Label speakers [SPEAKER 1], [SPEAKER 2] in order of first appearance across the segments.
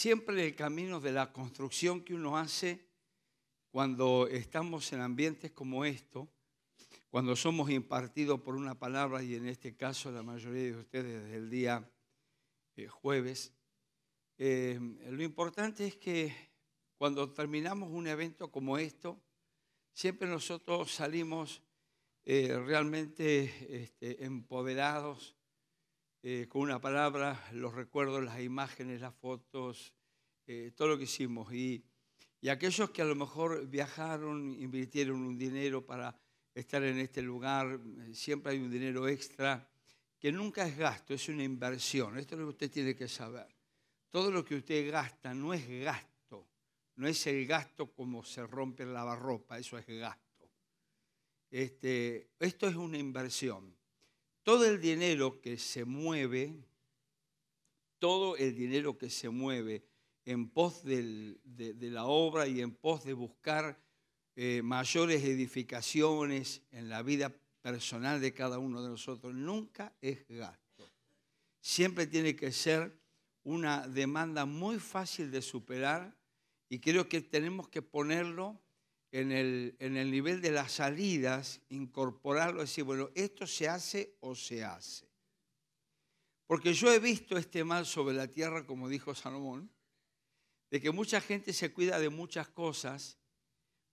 [SPEAKER 1] siempre el camino de la construcción que uno hace cuando estamos en ambientes como esto, cuando somos impartidos por una palabra, y en este caso la mayoría de ustedes desde el día eh, jueves, eh, lo importante es que cuando terminamos un evento como esto, siempre nosotros salimos eh, realmente este, empoderados con una palabra, los recuerdos, las imágenes, las fotos, todo lo que hicimos. Y, y aquellos que a lo mejor viajaron, invirtieron un dinero para estar en este lugar, siempre hay un dinero extra, que nunca es gasto, es una inversión. Esto es lo que usted tiene que saber. Todo lo que usted gasta no es gasto, no es el gasto como se rompe el lavarropa, eso es gasto. Este, esto es una inversión. Todo el dinero que se mueve, todo el dinero que se mueve en pos de, la obra y en pos de buscar eh, mayores edificaciones en la vida personal de cada uno de nosotros, nunca es gasto. Siempre tiene que ser una demanda muy fácil de superar y creo que tenemos que ponerlo en el, en el nivel de las salidas, incorporarlo, decir, bueno, esto se hace o se hace. Porque yo he visto este mal sobre la tierra, como dijo Salomón, de que mucha gente se cuida de muchas cosas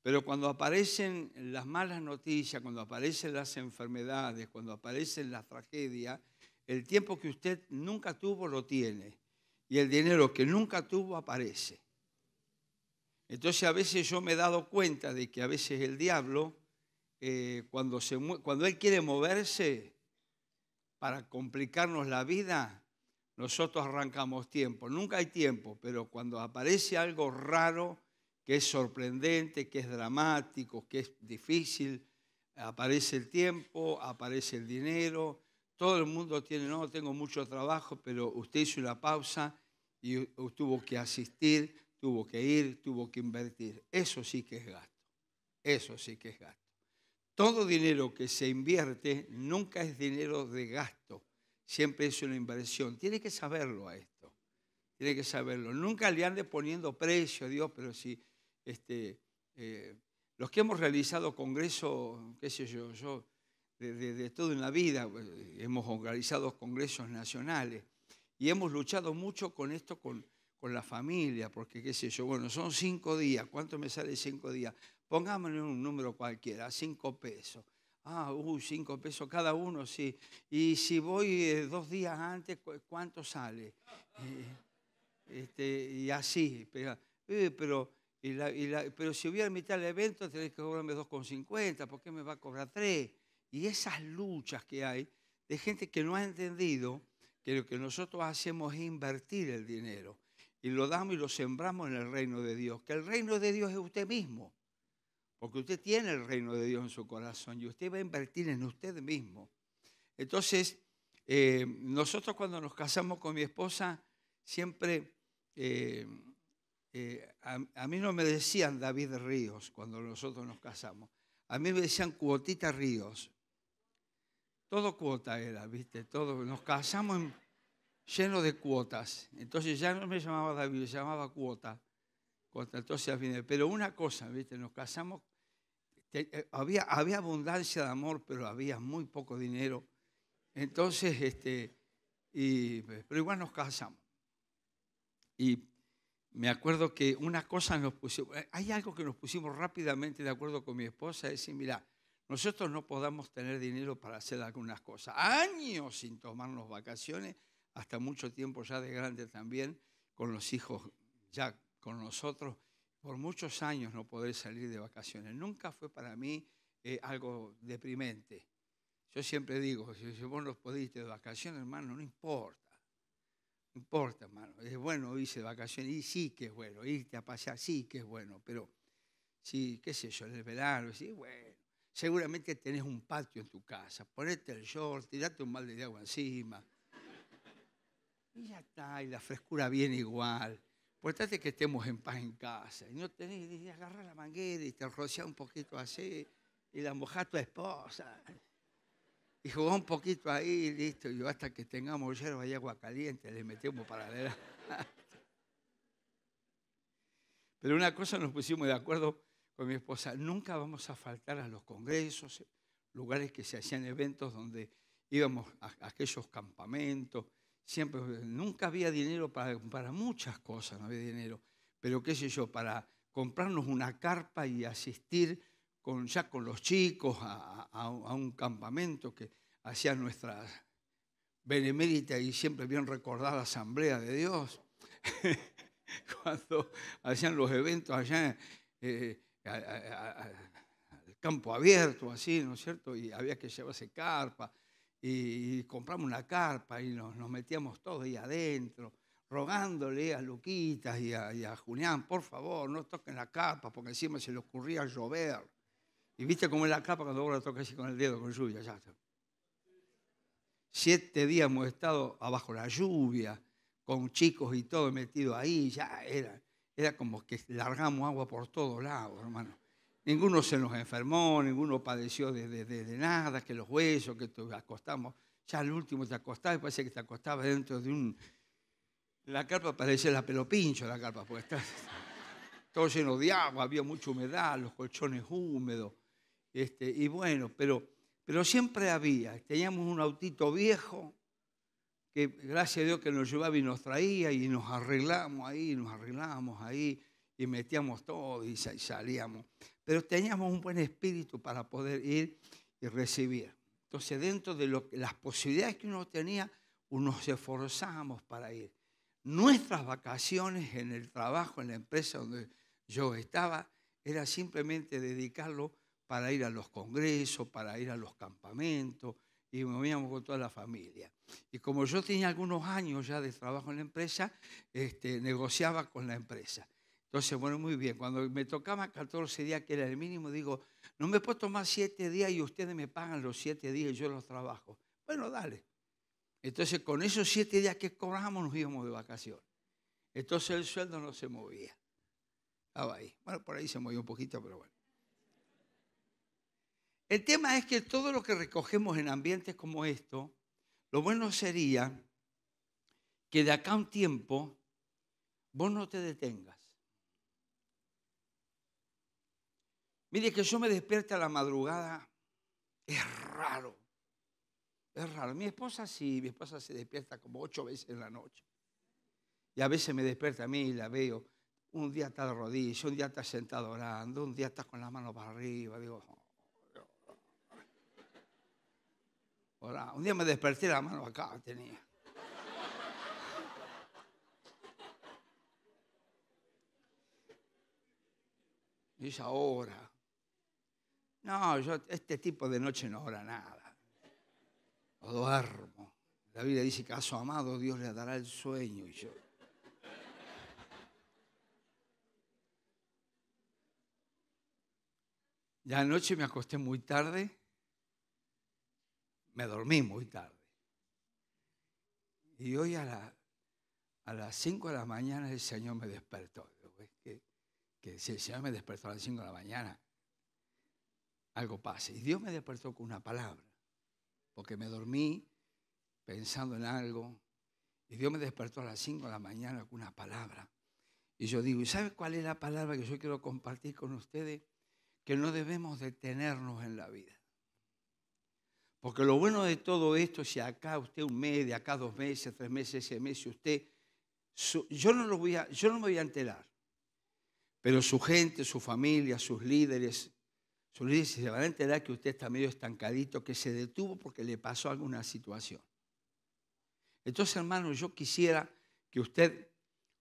[SPEAKER 1] pero cuando aparecen las malas noticias, cuando aparecen las enfermedades, cuando aparecen las tragedias, el tiempo que usted nunca tuvo lo tiene. Y el dinero que nunca tuvo aparece. Entonces a veces yo me he dado cuenta de que a veces el diablo, eh, cuando, él quiere moverse para complicarnos la vida, nosotros arrancamos tiempo. Nunca hay tiempo, pero cuando aparece algo raro, que es sorprendente, que es dramático, que es difícil. Aparece el tiempo, aparece el dinero. Todo el mundo tiene, no, tengo mucho trabajo, pero usted hizo una pausa y tuvo que asistir, tuvo que ir, tuvo que invertir. Eso sí que es gasto. Eso sí que es gasto. Todo dinero que se invierte nunca es dinero de gasto, siempre es una inversión. Tiene que saberlo a esto. Tiene que saberlo. Nunca le ande poniendo precio a Dios, pero si este, eh, los que hemos realizado congresos, qué sé yo, yo de, de, toda una vida, eh, hemos organizado congresos nacionales y hemos luchado mucho con esto, con, con la familia, porque qué sé yo, bueno, son cinco días, ¿cuánto me sale cinco días? Pongámosle un número cualquiera, cinco pesos. Ah, uy, cinco pesos cada uno, sí. Y si voy eh, dos días antes, ¿cuánto sale? este, y así, pero, pero pero si voy a invitar al evento, tenés que cobrarme 2,50, ¿por qué me va a cobrar 3? Y esas luchas que hay de gente que no ha entendido que lo que nosotros hacemos es invertir el dinero y lo damos y lo sembramos en el reino de Dios. Que el reino de Dios es usted mismo, porque usted tiene el reino de Dios en su corazón y usted va a invertir en usted mismo. Entonces, eh, nosotros cuando nos casamos con mi esposa, siempre eh, eh, a, mí no me decían David Ríos cuando nosotros nos casamos. A mí me decían Cuotita Ríos. Todo cuota era, ¿viste? Todo. Nos casamos lleno de cuotas. Entonces ya no me llamaba David, me llamaba Cuota. Entonces, pero una cosa, ¿viste? Nos casamos. Eh, había, había abundancia de amor, pero había muy poco dinero. Entonces, este, y, pero igual nos casamos. Y me acuerdo que una cosa nos pusimos, eh, hay algo que nos pusimos rápidamente de acuerdo con mi esposa, es decir, mira, nosotros no podamos tener dinero para hacer algunas cosas. Años sin tomarnos vacaciones, hasta mucho tiempo ya de grande también, con los hijos ya con nosotros, por muchos años no poder salir de vacaciones. Nunca fue para mí eh, algo deprimente. Yo siempre digo, si vos no podés de vacaciones, hermano, no importa importa, hermano. Es bueno irse de vacaciones, y sí que es bueno, irte a pasear, sí que es bueno, pero sí, qué sé yo, en el verano, sí, bueno. Seguramente tenés un patio en tu casa, ponete el short, tirate un balde de agua encima. Y ya está, y la frescura viene igual. Portate que estemos en paz en casa. Y no tenés, que agarrar la manguera y te rocea un poquito así, y la moja a tu esposa y jugó un poquito ahí, listo. Y hasta que tengamos hierba y agua caliente, le metemos para adelante. Pero una cosa nos pusimos de acuerdo con mi esposa, nunca vamos a faltar a los congresos, lugares que se hacían eventos donde íbamos a, aquellos campamentos, siempre, nunca había dinero para, para muchas cosas, no había dinero, pero qué sé yo, para comprarnos una carpa y asistir con, ya con los chicos a, un campamento que hacía nuestra benemérita y siempre bien recordada Asamblea de Dios, cuando hacían los eventos allá eh, al campo abierto, así, ¿no es cierto? Y había que llevarse carpa, y, compramos una carpa y nos, metíamos todos ahí adentro, rogándole a Luquitas y a, Julián, por favor, no toquen la carpa, porque encima se le ocurría llover. Y viste cómo es la carpa cuando vos la tocas así con el dedo, con lluvia, ya Siete días hemos estado abajo la lluvia, con chicos y todo metido ahí, ya era, era como que largamos agua por todos lados, hermano. Ninguno se nos enfermó, ninguno padeció de, nada, que los huesos, que te acostamos. Ya al último te acostaba y parece que te acostaba dentro de un... La carpa parecía la pelo pincho, la carpa, porque está todo lleno de agua, había mucha humedad, los colchones húmedos. Este, y bueno, pero, pero siempre había. Teníamos un autito viejo que gracias a Dios que nos llevaba y nos traía y nos arreglamos ahí, nos arreglamos ahí y metíamos todo y salíamos. Pero teníamos un buen espíritu para poder ir y recibir. Entonces, dentro de las posibilidades que uno tenía, nos esforzamos para ir. Nuestras vacaciones en el trabajo, en la empresa donde yo estaba, era simplemente dedicarlo para ir a los congresos, para ir a los campamentos, y movíamos con toda la familia. Y como yo tenía algunos años ya de trabajo en la empresa, este, negociaba con la empresa. Entonces, bueno, muy bien. Cuando me tocaba 14 días, que era el mínimo, digo, no me puedo tomar 7 días y ustedes me pagan los 7 días y yo los trabajo. Bueno, dale. Entonces, con esos 7 días que cobramos, nos íbamos de vacaciones. Entonces, el sueldo no se movía. Estaba ahí. Bueno, por ahí se movió un poquito, pero bueno. El tema es que todo lo que recogemos en ambientes como esto, lo bueno sería que de acá a un tiempo vos no te detengas. Mire que yo me despierto a la madrugada, es raro, es raro. Mi esposa sí, mi esposa se despierta como ocho veces en la noche. Y a veces me despierta a mí y la veo. Un día está de rodillas, un día está sentado orando, un día está con la mano para arriba. Digo, Un día me desperté la mano acá, tenía. Y esa hora. No, yo este tipo de noche no ora nada. No duermo. La Biblia dice que a su amado Dios le dará el sueño y yo. Ya anoche me acosté muy tarde me dormí muy tarde. Y hoy a, a las 5 de la mañana el Señor me despertó. Que, que si el Señor me despertó a las 5 de la mañana, algo pasa. Y Dios me despertó con una palabra, porque me dormí pensando en algo. Y Dios me despertó a las 5 de la mañana con una palabra. Y yo digo, ¿y sabe cuál es la palabra que yo quiero compartir con ustedes? Que no debemos detenernos en la vida. Porque lo bueno de todo esto, si acá usted un mes, de acá dos meses, tres meses, ese mes, usted, yo, no lo voy a, yo no me voy a enterar, pero su gente, su familia, sus líderes, sus líderes se van a enterar que usted está medio estancadito, que se detuvo porque le pasó alguna situación. Entonces, hermano, yo quisiera que usted,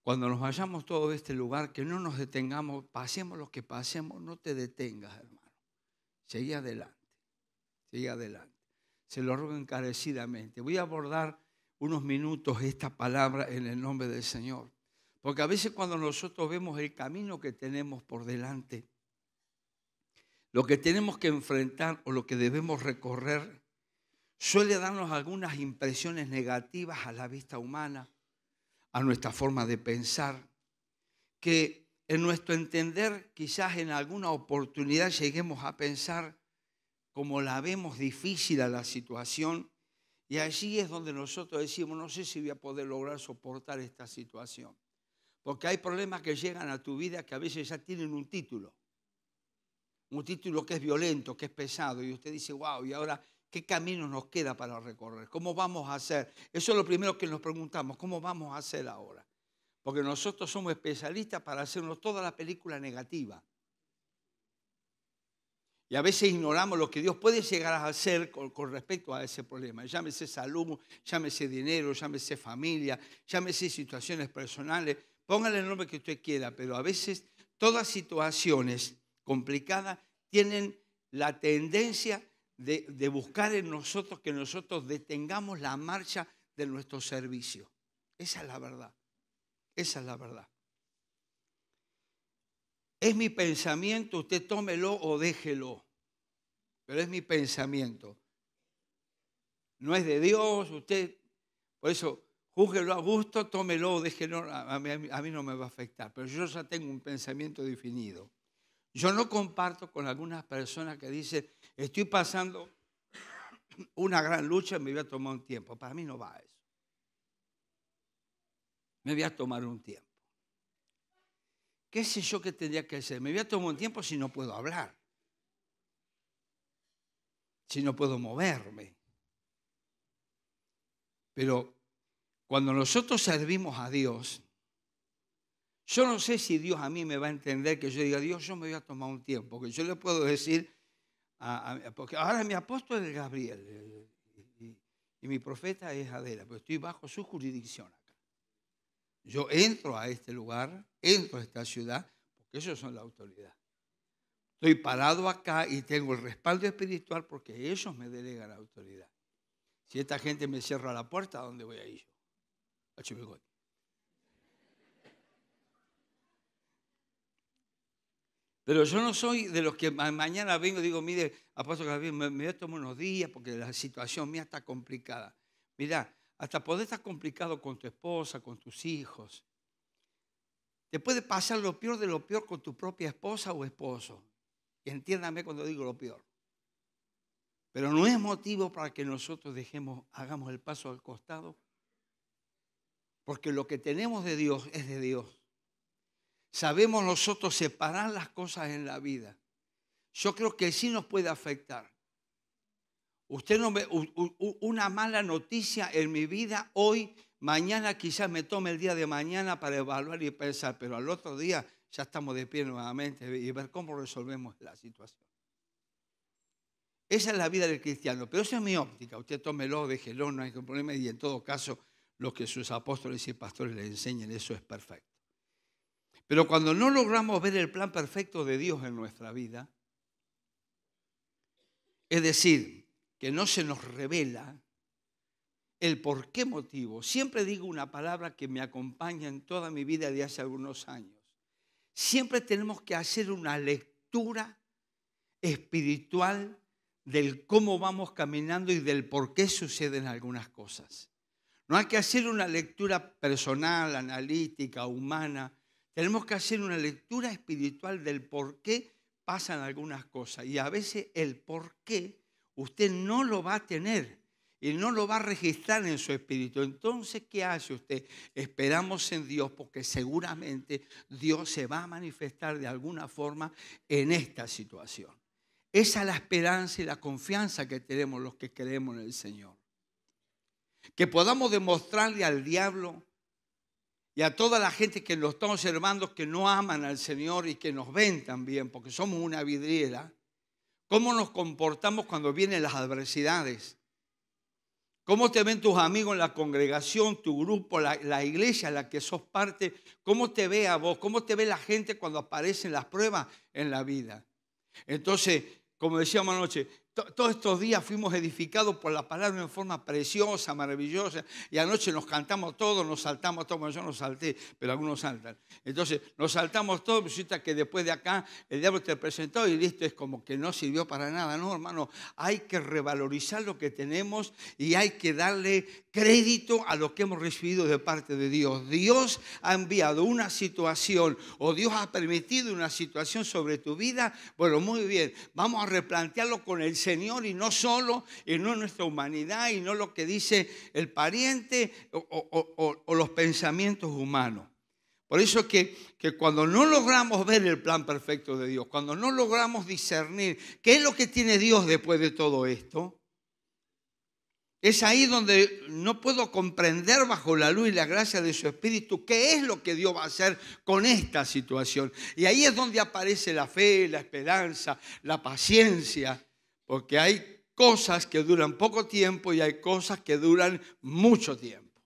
[SPEAKER 1] cuando nos vayamos todos de este lugar, que no nos detengamos, pasemos lo que pasemos, no te detengas, hermano. Seguí adelante, seguí adelante. Se lo ruego encarecidamente. Voy a abordar unos minutos esta palabra en el nombre del Señor. Porque a veces cuando nosotros vemos el camino que tenemos por delante, lo que tenemos que enfrentar o lo que debemos recorrer, suele darnos algunas impresiones negativas a la vista humana, a nuestra forma de pensar, que en nuestro entender quizás en alguna oportunidad lleguemos a pensar como la vemos difícil a la situación, y allí es donde nosotros decimos, no sé si voy a poder lograr soportar esta situación. Porque hay problemas que llegan a tu vida que a veces ya tienen un título. Un título que es violento, que es pesado. Y usted dice, wow, ¿y ahora qué camino nos queda para recorrer? ¿Cómo vamos a hacer? Eso es lo primero que nos preguntamos, ¿cómo vamos a hacer ahora? Porque nosotros somos especialistas para hacernos toda la película negativa. Y a veces ignoramos lo que Dios puede llegar a hacer con, respecto a ese problema. Llámese salud, llámese dinero, llámese familia, llámese situaciones personales. Póngale el nombre que usted quiera, pero a veces todas situaciones complicadas tienen la tendencia de, buscar en nosotros que nosotros detengamos la marcha de nuestro servicio. Esa es la verdad. Esa es la verdad. Es mi pensamiento, usted tómelo o déjelo. Pero es mi pensamiento. No es de Dios, usted, por eso, júguelo a gusto, tómelo o déjelo, a mí no me va a afectar. Pero yo ya tengo un pensamiento definido. Yo no comparto con algunas personas que dicen, estoy pasando una gran lucha, me voy a tomar un tiempo. Para mí no va eso. Me voy a tomar un tiempo. ¿Qué sé yo que tendría que hacer? Me voy a tomar un tiempo si no puedo hablar, si no puedo moverme. Pero cuando nosotros servimos a Dios, yo no sé si Dios a mí me va a entender que yo diga, Dios, yo me voy a tomar un tiempo, que yo le puedo decir, porque ahora mi apóstol es Gabriel y, mi profeta es Adela, pero estoy bajo su jurisdicción. Yo entro a este lugar, entro a esta ciudad, porque ellos son la autoridad. Estoy parado acá y tengo el respaldo espiritual porque ellos me delegan la autoridad. Si esta gente me cierra la puerta, ¿a dónde voy a ir yo? A Chivigoy. Pero yo no soy de los que mañana vengo y digo, mire, apóstol Gabriel, me, voy a tomar unos días porque la situación mía está complicada. Mira, hasta poder estar complicado con tu esposa, con tus hijos. Te puede pasar lo peor de lo peor con tu propia esposa o esposo. entiéndame cuando digo lo peor. Pero no es motivo para que nosotros dejemos, hagamos el paso al costado. Porque lo que tenemos de Dios es de Dios. Sabemos nosotros separar las cosas en la vida. Yo creo que sí nos puede afectar. Usted no me, una mala noticia en mi vida hoy, mañana quizás me tome el día de mañana para evaluar y pensar, pero al otro día ya estamos de pie nuevamente y ver cómo resolvemos la situación. Esa es la vida del cristiano, pero esa es mi óptica. Usted tómelo, déjelo, no hay problema y en todo caso lo que sus apóstoles y pastores le enseñen, eso es perfecto. Pero cuando no logramos ver el plan perfecto de Dios en nuestra vida, es decir, que no se nos revela el por qué motivo. Siempre digo una palabra que me acompaña en toda mi vida de hace algunos años. Siempre tenemos que hacer una lectura espiritual del cómo vamos caminando y del por qué suceden algunas cosas. No hay que hacer una lectura personal, analítica, humana. Tenemos que hacer una lectura espiritual del por qué pasan algunas cosas. Y a veces el por qué usted no lo va a tener y no lo va a registrar en su espíritu. Entonces, ¿qué hace usted? Esperamos en Dios porque seguramente Dios se va a manifestar de alguna forma en esta situación. Esa es la esperanza y la confianza que tenemos los que creemos en el Señor. Que podamos demostrarle al diablo y a toda la gente que nos está observando que no aman al Señor y que nos ven también, porque somos una vidriera, ¿Cómo nos comportamos cuando vienen las adversidades? ¿Cómo te ven tus amigos en la congregación, tu grupo, la, iglesia en la que sos parte? ¿Cómo te ve a vos? ¿Cómo te ve la gente cuando aparecen las pruebas en la vida? Entonces, como decíamos anoche, todos estos días fuimos edificados por la palabra en forma preciosa, maravillosa, y anoche nos cantamos todos, nos saltamos todos, bueno, yo no salté, pero algunos saltan. Entonces, nos saltamos todos, resulta que después de acá el diablo te presentó y listo, es como que no sirvió para nada. No, hermano, hay que revalorizar lo que tenemos y hay que darle crédito a lo que hemos recibido de parte de Dios. Dios ha enviado una situación o Dios ha permitido una situación sobre tu vida. Bueno, muy bien, vamos a replantearlo con el Señor y no solo, y no nuestra humanidad y no lo que dice el pariente o, los pensamientos humanos. Por eso que, cuando no logramos ver el plan perfecto de Dios, cuando no logramos discernir qué es lo que tiene Dios después de todo esto, es ahí donde no puedo comprender bajo la luz y la gracia de su Espíritu qué es lo que Dios va a hacer con esta situación. Y ahí es donde aparece la fe, la esperanza, la paciencia, porque hay cosas que duran poco tiempo y hay cosas que duran mucho tiempo.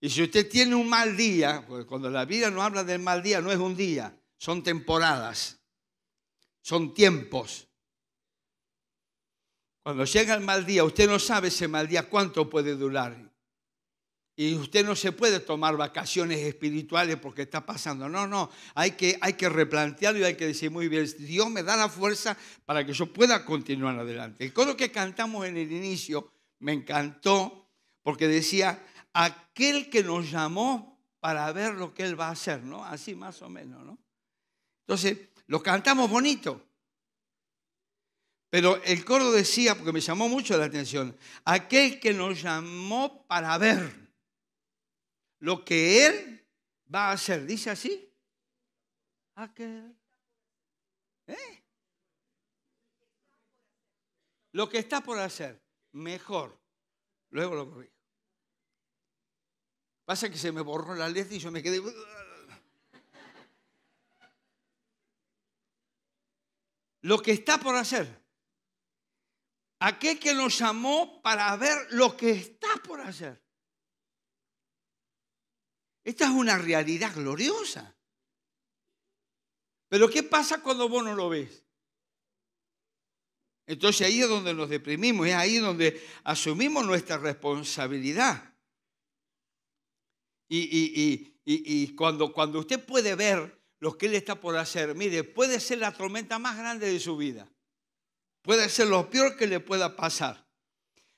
[SPEAKER 1] Y si usted tiene un mal día, porque cuando la vida no habla del mal día, no es un día, son temporadas, son tiempos. Cuando llega el mal día, usted no sabe ese mal día cuánto puede durar. Y usted no se puede tomar vacaciones espirituales porque está pasando. No, no, hay que, hay que replantearlo y hay que decir, muy bien, Dios me da la fuerza para que yo pueda continuar adelante. El coro que cantamos en el inicio me encantó porque decía, aquel que nos llamó para ver lo que Él va a hacer, ¿no? Así más o menos, ¿no? Entonces, lo cantamos bonito. Pero el coro decía, porque me llamó mucho la atención, aquel que nos llamó para ver lo que Él va a hacer. ¿Dice así? Aquel. ¿Eh? Lo que está por hacer, mejor. Luego lo corrijo. Pasa que se me borró la letra y yo me quedé. Lo que está por hacer. Aquel que nos llamó para ver lo que está por hacer. Esta es una realidad gloriosa. Pero ¿qué pasa cuando vos no lo ves? Entonces ahí es donde nos deprimimos, es ahí donde asumimos nuestra responsabilidad. Y, cuando, cuando usted puede ver lo que Él está por hacer, mire, puede ser la tormenta más grande de su vida. Puede ser lo peor que le pueda pasar.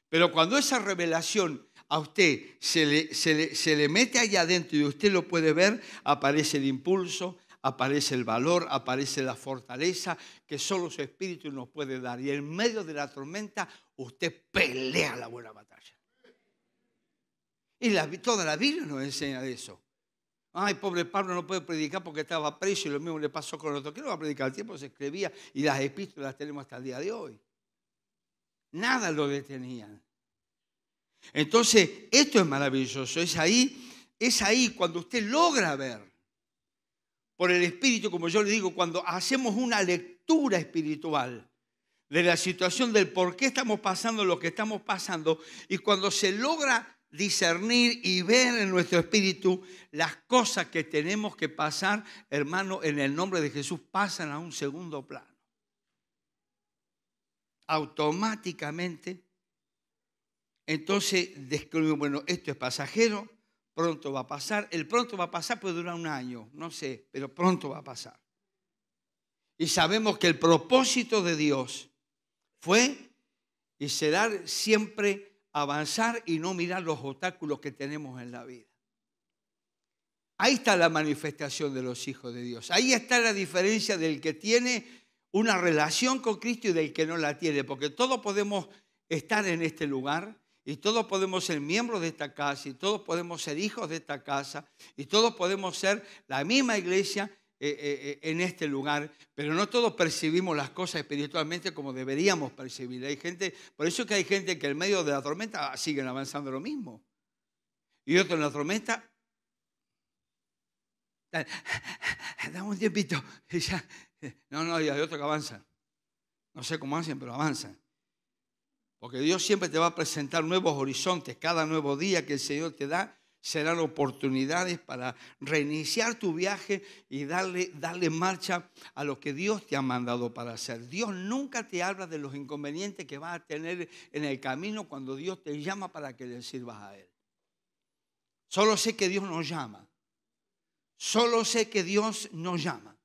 [SPEAKER 1] Pero cuando esa revelación a usted se le, se le, mete allá adentro y usted lo puede ver, aparece el impulso, aparece el valor, aparece la fortaleza que solo su espíritu nos puede dar. Y en medio de la tormenta usted pelea la buena batalla. Y toda la Biblia nos enseña eso. Ay, pobre Pablo no puede predicar porque estaba preso y lo mismo le pasó con otro. ¿Qué no va a predicar? El tiempo se escribía y las epístolas las tenemos hasta el día de hoy. Nada lo detenían. Entonces, esto es maravilloso. Es ahí, es ahí cuando usted logra ver por el Espíritu, como yo le digo, cuando hacemos una lectura espiritual de la situación del por qué estamos pasando lo que estamos pasando y cuando se logra discernir y ver en nuestro espíritu las cosas que tenemos que pasar, hermano, en el nombre de Jesús, pasan a un segundo plano. Automáticamente, entonces bueno, esto es pasajero, pronto va a pasar, el pronto va a pasar puede durar un año, no sé, pero pronto va a pasar. Y sabemos que el propósito de Dios fue y será siempre avanzar y no mirar los obstáculos que tenemos en la vida. Ahí está la manifestación de los hijos de Dios. Ahí está la diferencia del que tiene una relación con Cristo y del que no la tiene. Porque todos podemos estar en este lugar y todos podemos ser miembros de esta casa y todos podemos ser hijos de esta casa y todos podemos ser la misma iglesia eh, eh, eh, en este lugar, pero no todos percibimos las cosas espiritualmente como deberíamos percibir. Hay gente, por eso es que hay gente que en medio de la tormenta siguen avanzando lo mismo. Y otros en la tormenta, dame un tiempito. no, no, hay otros que avanzan. No sé cómo hacen, pero avanzan. Porque Dios siempre te va a presentar nuevos horizontes. Cada nuevo día que el Señor te da, serán oportunidades para reiniciar tu viaje y darle, darle marcha a lo que Dios te ha mandado para hacer. Dios nunca te habla de los inconvenientes que vas a tener en el camino cuando Dios te llama para que le sirvas a Él. Solo sé que Dios nos llama. Solo sé que Dios nos llama.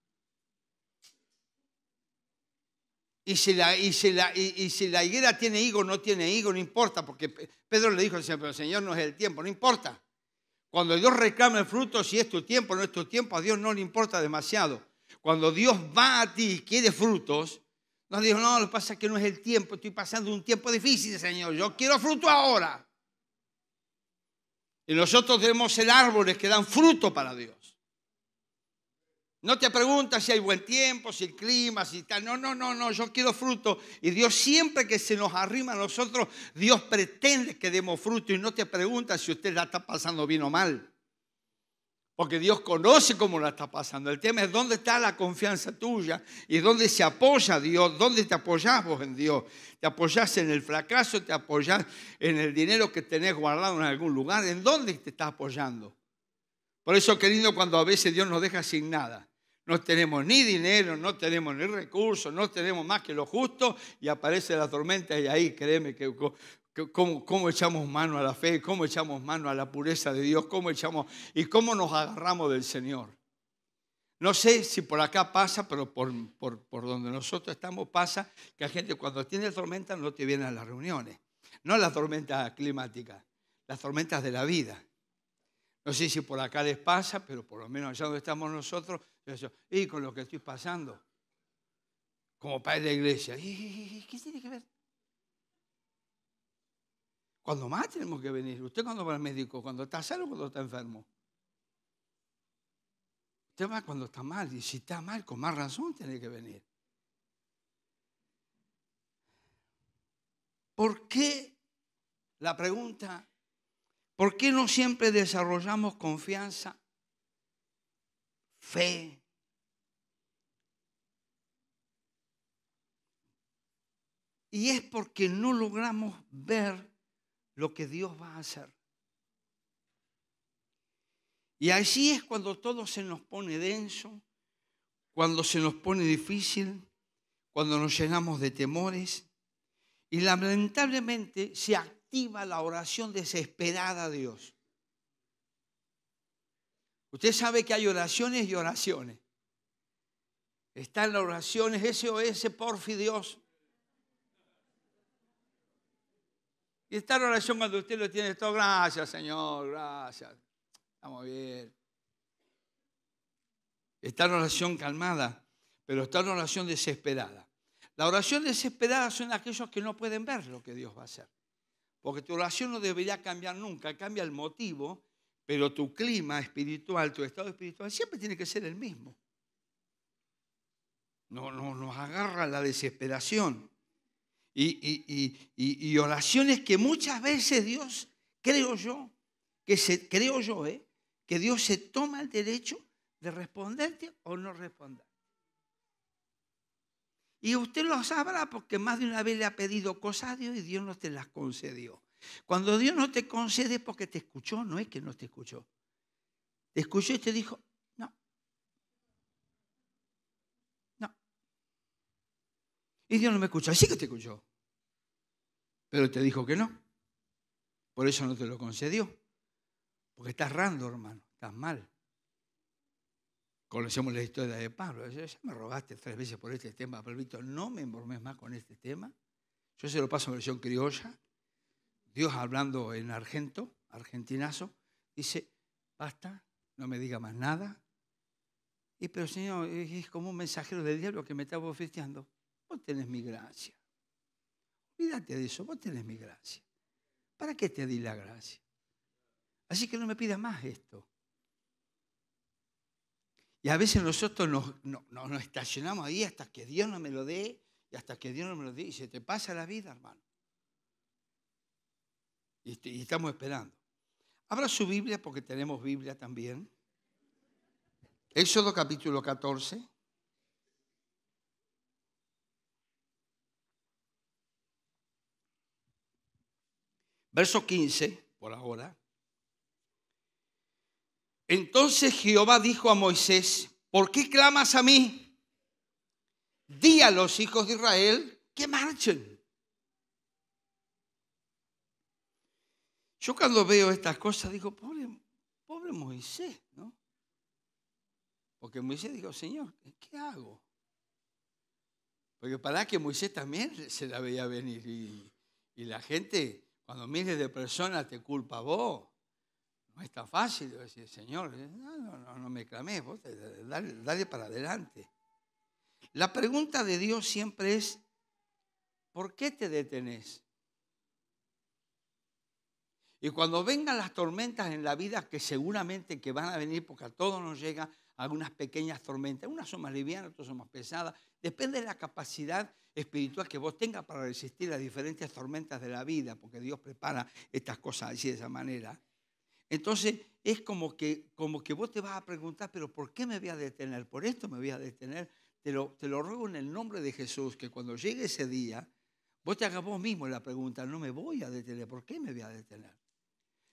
[SPEAKER 1] Y si, la, y, si la, y, si la higuera tiene higo, no tiene higo, no importa, porque Pedro le dijo al Señor, pero Señor no es el tiempo, no importa. Cuando Dios reclama el fruto, si es tu tiempo no es tu tiempo, a Dios no le importa demasiado. Cuando Dios va a ti y quiere frutos, no dijo, no, lo que pasa es que no es el tiempo, estoy pasando un tiempo difícil, Señor, yo quiero fruto ahora. Y nosotros debemos ser árboles que dan fruto para Dios. No te preguntas si hay buen tiempo, si el clima, si tal. No, no, no, no, yo quiero fruto. Y Dios siempre que se nos arrima a nosotros, Dios pretende que demos fruto y no te pregunta si usted la está pasando bien o mal. Porque Dios conoce cómo la está pasando. El tema es dónde está la confianza tuya y dónde se apoya Dios, dónde te apoyás vos en Dios. ¿Te apoyás en el fracaso? ¿Te apoyás en el dinero que tenés guardado en algún lugar? ¿En dónde te estás apoyando? Por eso, querido, cuando a veces Dios nos deja sin nada. No tenemos ni dinero, no tenemos ni recursos, no tenemos más que lo justo y aparece la tormenta y ahí créeme que cómo, echamos mano a la fe, cómo echamos mano a la pureza de Dios, cómo echamos y cómo nos agarramos del Señor. No sé si por acá pasa, pero por, por, donde nosotros estamos pasa que la gente cuando tiene tormenta no te viene a las reuniones. No las tormentas climáticas, las tormentas de la vida. No sé si por acá les pasa, pero por lo menos allá donde estamos nosotros, y con lo que estoy pasando, como padre de iglesia, ¿qué tiene que ver? Cuando más tenemos que venir. ¿Usted cuando va al médico? ¿Cuando está sano o cuando está enfermo? Usted va cuando está mal. Y si está mal, con más razón tiene que venir. ¿Por qué? La pregunta, ¿por qué no siempre desarrollamos confianza, fe? Y es porque no logramos ver lo que Dios va a hacer. Y así es cuando todo se nos pone denso, cuando se nos pone difícil, cuando nos llenamos de temores. Y lamentablemente se activa la oración desesperada a Dios. Usted sabe que hay oraciones y oraciones. Están las oraciones SOS, porfi Dios. Y esta oración cuando usted lo tiene todo, gracias Señor, gracias. Estamos bien. Está en oración calmada, pero está en oración desesperada. La oración desesperada son aquellos que no pueden ver lo que Dios va a hacer. Porque tu oración no debería cambiar nunca, cambia el motivo, pero tu clima espiritual, tu estado espiritual siempre tiene que ser el mismo. No, no nos agarra la desesperación y, oraciones que muchas veces Dios, creo yo, que se, creo yo, ¿eh? que Dios se toma el derecho de responderte o no responder. Y usted lo sabrá porque más de una vez le ha pedido cosas a Dios y Dios no te las concedió. Cuando Dios no te concede es porque te escuchó, no es que no te escuchó. Te escuchó y te dijo, no. No. Y Dios no me escuchó, así que te escuchó. Pero te dijo que no. Por eso no te lo concedió. Porque estás rando, hermano. Estás mal. Conocemos la historia de Pablo. Ya me rogaste tres veces por este tema, Víctor, no me embormes más con este tema. Yo se lo paso en versión criolla. Dios hablando en argento, argentinazo, dice, basta, no me diga más nada. Y pero Señor, es como un mensajero del diablo que me está bofeteando. Vos tenés mi gracia. Olvídate de eso, vos tenés mi gracia. ¿Para qué te di la gracia? Así que no me pidas más esto. Y a veces nosotros nos, nos, estacionamos ahí hasta que Dios no me lo dé y hasta que Dios no me lo dé y se te pasa la vida, hermano. Y, y estamos esperando. Abra su Biblia porque tenemos Biblia también. Éxodo capítulo 14. Verso 15, por ahora. Entonces Jehová dijo a Moisés, ¿por qué clamas a mí? Di a los hijos de Israel que marchen. Yo cuando veo estas cosas digo, pobre, pobre Moisés, ¿no? Porque Moisés dijo, Señor, ¿qué hago? Porque para que Moisés también se la veía venir y, y la gente cuando miles de personas te culpa a vos, no es tan fácil decir, Señor, eh, no, no, no me clames, vos dale, dale para adelante. La pregunta de Dios siempre es, ¿por qué te detenés? Y cuando vengan las tormentas en la vida, que seguramente que van a venir, porque a todos nos llegan algunas pequeñas tormentas, unas son más livianas, otras son más pesadas, depende de la capacidad espiritual que vos tengas para resistir las diferentes tormentas de la vida, porque Dios prepara estas cosas así de esa manera. Entonces es como que, como que vos te vas a preguntar, pero ¿por qué me voy a detener? Por esto me voy a detener. Te lo, te lo ruego en el nombre de Jesús, que cuando llegue ese día, vos te hagas vos mismo la pregunta, no me voy a detener, ¿por qué me voy a detener?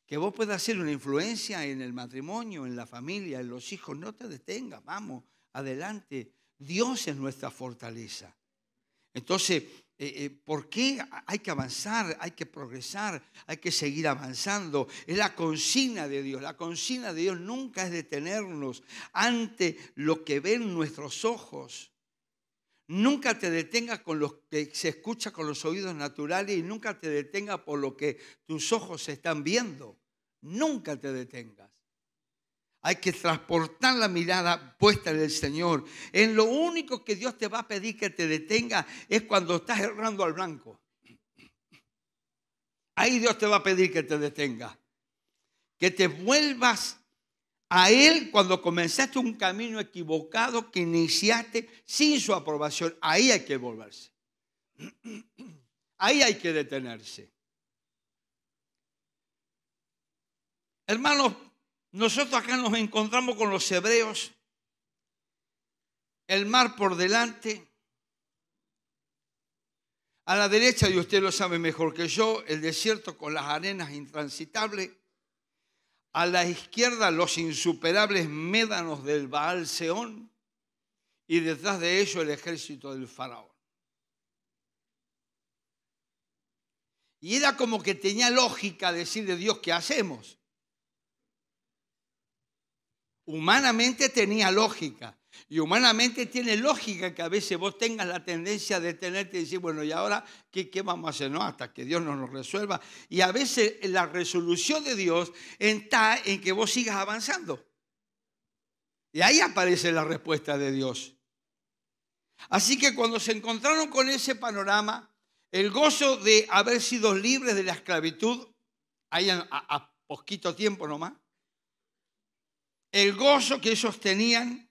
[SPEAKER 1] que vos puedas ser una influencia en el matrimonio, en la familia, en los hijos, no te detengas, vamos, adelante. Dios es nuestra fortaleza. Entonces, eh, eh, ¿por qué hay que avanzar, hay que progresar, hay que seguir avanzando? Es la consigna de Dios. La consigna de Dios nunca es detenernos ante lo que ven nuestros ojos. Nunca te detengas con lo que se escucha con los oídos naturales y nunca te detengas por lo que tus ojos están viendo. Nunca te detengas. Hay que transportar la mirada puesta en el Señor. En lo único que Dios te va a pedir que te detenga es cuando estás errando al blanco. Ahí Dios te va a pedir que te detenga. Que te vuelvas a Él cuando comenzaste un camino equivocado que iniciaste sin su aprobación. Ahí hay que volverse. Ahí hay que detenerse. Hermanos, nosotros acá nos encontramos con los hebreos, el mar por delante, a la derecha, y usted lo sabe mejor que yo, el desierto con las arenas intransitables, a la izquierda los insuperables médanos del Baal Seón y detrás de ellos el ejército del faraón. Y era como que tenía lógica decir de Dios, ¿qué hacemos? Humanamente tenía lógica. Y humanamente tiene lógica que a veces vos tengas la tendencia de tenerte y decir, bueno, ¿y ahora qué, qué vamos a hacer? No, hasta que Dios nos lo resuelva. Y a veces la resolución de Dios está en que vos sigas avanzando. Y ahí aparece la respuesta de Dios. Así que cuando se encontraron con ese panorama, el gozo de haber sido libres de la esclavitud, ahí a, a poquito tiempo nomás, el gozo que ellos tenían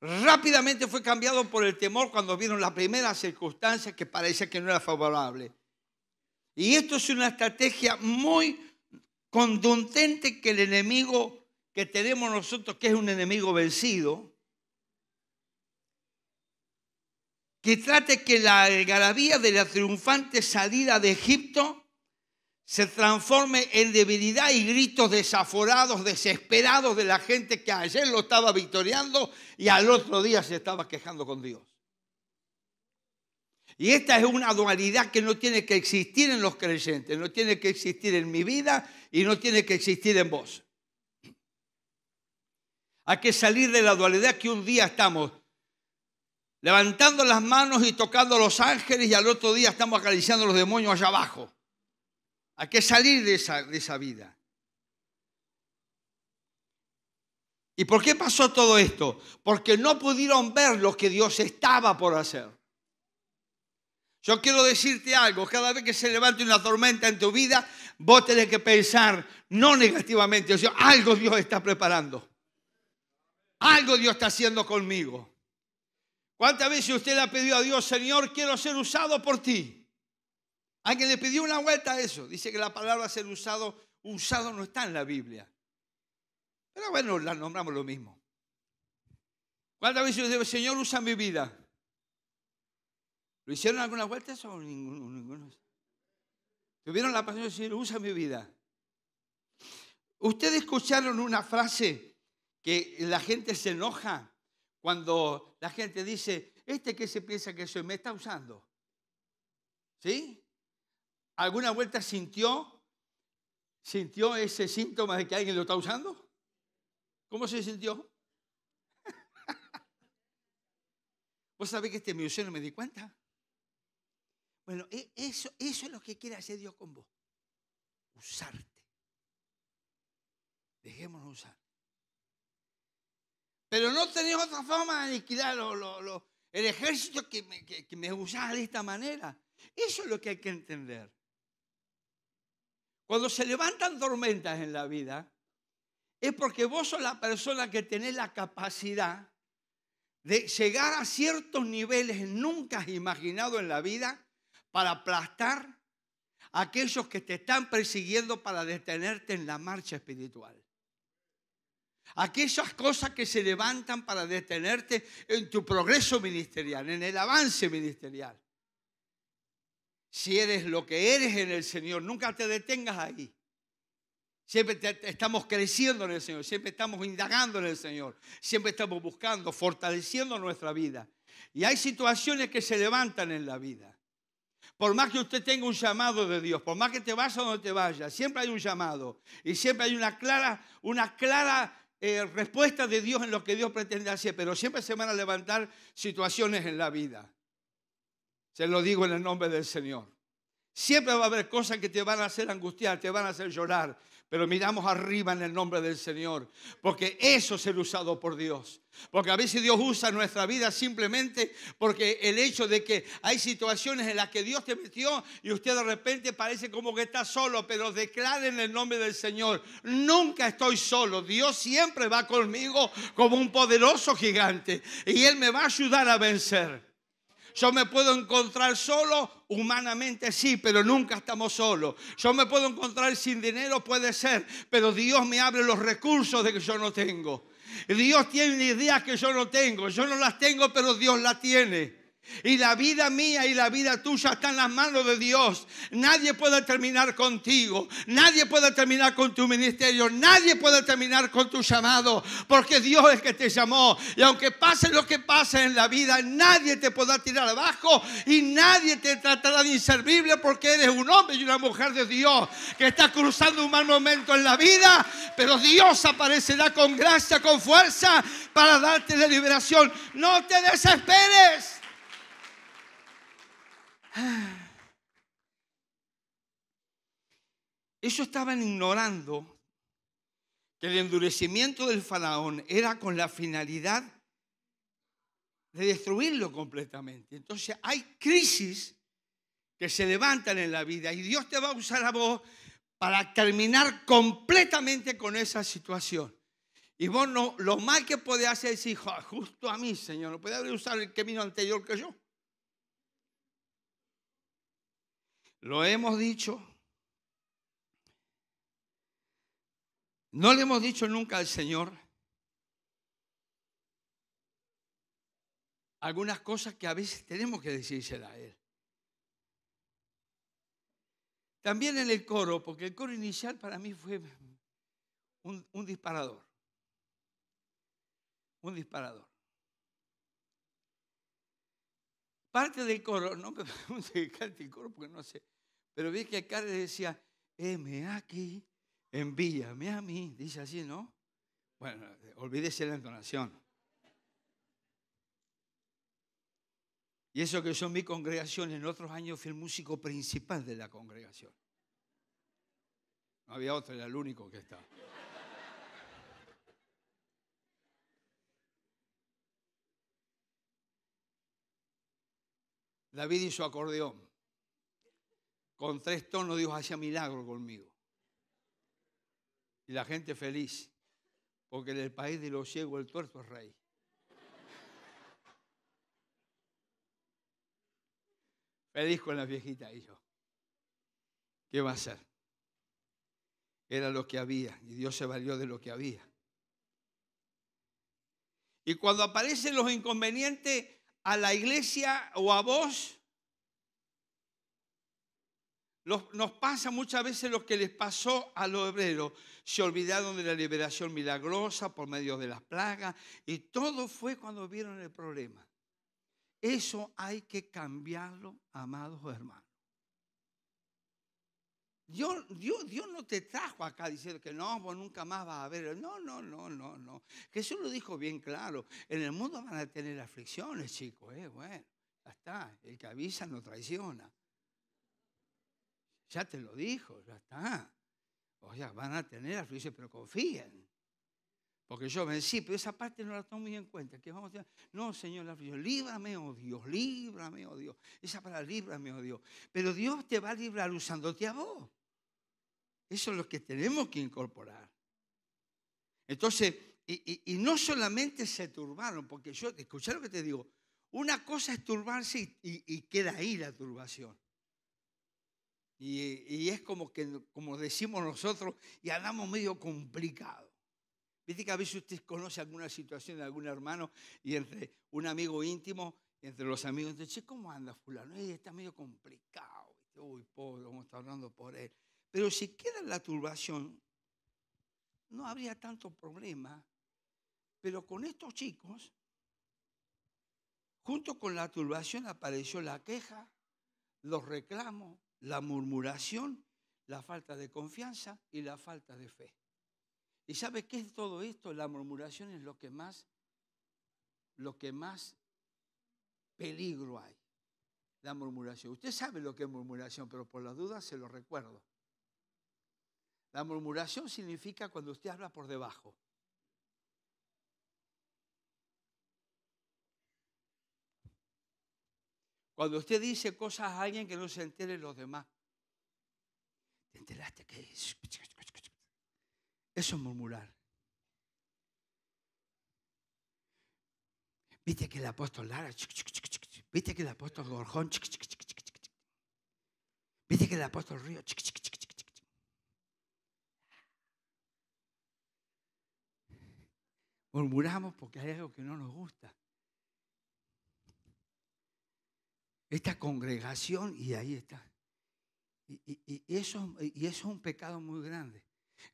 [SPEAKER 1] rápidamente fue cambiado por el temor cuando vieron la primera circunstancia que parecía que no era favorable. Y esto es una estrategia muy contundente que el enemigo que tenemos nosotros, que es un enemigo vencido, que trate que la algarabía de la triunfante salida de Egipto se transforme en debilidad y gritos desaforados, desesperados de la gente que ayer lo estaba victoriando y al otro día se estaba quejando con Dios. Y esta es una dualidad que no tiene que existir en los creyentes, no tiene que existir en mi vida y no tiene que existir en vos. Hay que salir de la dualidad que un día estamos levantando las manos y tocando a los ángeles y al otro día estamos acariciando los demonios allá abajo. Hay que salir de esa, vida. ¿Y por qué pasó todo esto? Porque no pudieron ver lo que Dios estaba por hacer. Yo quiero decirte algo, cada vez que se levante una tormenta en tu vida, vos tenés que pensar no negativamente, o sea, algo Dios está preparando. Algo Dios está haciendo conmigo. ¿Cuántas veces usted le ha pedido a Dios, Señor, quiero ser usado por ti? Alguien le pidió una vuelta a eso. Dice que la palabra ser usado, usado no está en la Biblia. Pero bueno, la nombramos lo mismo. ¿Cuántas veces dice, Señor, usa mi vida? ¿Lo hicieron alguna vuelta eso o ninguno? ninguno? ¿Tuvieron la pasión de decir, usa mi vida? Ustedes escucharon una frase que la gente se enoja cuando la gente dice, este que se piensa que soy, me está usando. ¿Sí? ¿Alguna vuelta sintió, sintió ese síntoma de que alguien lo está usando? ¿Cómo se sintió? ¿Vos sabés que este mi no me di cuenta? Bueno, e, eso, eso es lo que quiere hacer Dios con vos. Usarte. Dejémonos usar. Pero no tenés otra forma de aniquilar el ejército que me, que me usara de esta manera. Eso es lo que hay que entender. Cuando se levantan tormentas en la vida, es porque vos sos la persona que tenés la capacidad de llegar a ciertos niveles nunca imaginados en la vida para aplastar a aquellos que te están persiguiendo para detenerte en la marcha espiritual. Aquellas cosas que se levantan para detenerte en tu progreso ministerial, en el avance ministerial. Si eres lo que eres en el Señor, nunca te detengas ahí. Siempre estamos creciendo en el Señor, siempre estamos indagando en el Señor, siempre estamos buscando, fortaleciendo nuestra vida. Y hay situaciones que se levantan en la vida. Por más que usted tenga un llamado de Dios, por más que te vayas a donde te vayas, siempre hay un llamado y siempre hay una clara, una clara eh, respuesta de Dios en lo que Dios pretende hacer, pero siempre se van a levantar situaciones en la vida. Se lo digo en el nombre del Señor. Siempre va a haber cosas que te van a hacer angustiar, te van a hacer llorar, pero miramos arriba en el nombre del Señor, porque eso es el usado por Dios. Porque a veces Dios usa nuestra vida simplemente porque el hecho de que hay situaciones en las que Dios te metió y usted de repente parece como que está solo, pero declare en el nombre del Señor, nunca estoy solo, Dios siempre va conmigo como un poderoso gigante y Él me va a ayudar a vencer. Yo me puedo encontrar solo, humanamente sí, pero nunca estamos solos. Yo me puedo encontrar sin dinero, puede ser, pero Dios me abre los recursos de que yo no tengo. Dios tiene ideas que yo no tengo. Yo no las tengo, pero Dios las tiene. Y la vida mía y la vida tuya están en las manos de Dios. Nadie puede terminar contigo. Nadie puede terminar con tu ministerio. Nadie puede terminar con tu llamado. Porque Dios es el que te llamó. Y aunque pase lo que pase en la vida, nadie te podrá tirar abajo. Y nadie te tratará de inservible porque eres un hombre y una mujer de Dios que está cruzando un mal momento en la vida. Pero Dios aparecerá con gracia, con fuerza para darte la liberación. No te desesperes. Ellos estaban ignorando que el endurecimiento del faraón era con la finalidad de destruirlo completamente. Entonces hay crisis que se levantan en la vida y Dios te va a usar a vos para terminar completamente con esa situación. Y vos no, lo mal que puede hacer es decir, justo a mí, Señor, no puede haber usado el vino anterior que yo. Lo hemos dicho. No le hemos dicho nunca al Señor algunas cosas que a veces tenemos que decírsela a Él. También en el coro, porque el coro inicial para mí fue un, disparador. Un disparador. Parte del coro, no me pregunte cante el coro porque no sé. Pero vi que le decía, heme aquí, envíame a mí. Dice así, ¿no? Bueno, olvídese la entonación. Y eso que son mi congregación, en otros años fui el músico principal de la congregación. No había otro, era el único que estaba. David hizo acordeón. Con tres tonos Dios hacía milagro conmigo. Y la gente feliz, porque en el país de los ciegos el tuerto es rey. Feliz con la viejita y yo. ¿Qué va a hacer? Era lo que había y Dios se valió de lo que había. Y cuando aparecen los inconvenientes a la iglesia o a vos, nos pasa muchas veces lo que les pasó a los hebreos. Se olvidaron de la liberación milagrosa por medio de las plagas y todo fue cuando vieron el problema. Eso hay que cambiarlo, amados hermanos. Dios, Dios, Dios, no te trajo acá diciendo que no, vos nunca más vas a ver. No, no, no, no, no. Jesús lo dijo bien claro. En el mundo van a tener aflicciones, chicos. Eh, bueno, ya está. El que avisa no traiciona. Ya te lo dijo, ya está. O sea, van a tener aflicción, pero confíen. Porque yo vencí, pero esa parte no la tomo muy en cuenta. Que vamos a no, Señor, la aflicción, líbrame, oh Dios, líbrame, oh Dios. Esa palabra, líbrame, oh Dios. Pero Dios te va a librar usándote a vos. Eso es lo que tenemos que incorporar. Entonces, y, no solamente se turbaron, porque yo, escucha lo que te digo, una cosa es turbarse y, queda ahí la turbación. Y, es como que, como decimos nosotros, y andamos medio complicado. Viste que a veces usted conoce alguna situación de algún hermano y entre un amigo íntimo, entre los amigos, dice, ¿cómo anda fulano? está medio complicado. Uy, pobre, a estar hablando por él. Pero si queda la turbación, no habría tanto problema. Pero con estos chicos, junto con la turbación apareció la queja, los reclamos, la murmuración, la falta de confianza y la falta de fe. ¿Y sabe qué es todo esto? La murmuración es lo que más, lo que más peligro hay. La murmuración. Usted sabe lo que es murmuración, pero por las dudas se lo recuerdo. La murmuración significa cuando usted habla por debajo. Cuando usted dice cosas a alguien que no se entere los demás. ¿Te enteraste que es? Eso es murmurar. Viste que el apóstol Lara, viste que el apóstol Gorjón, viste que el apóstol Río, murmuramos porque hay algo que no nos gusta. Esta congregación, y ahí está. Y, eso, y eso es un pecado muy grande.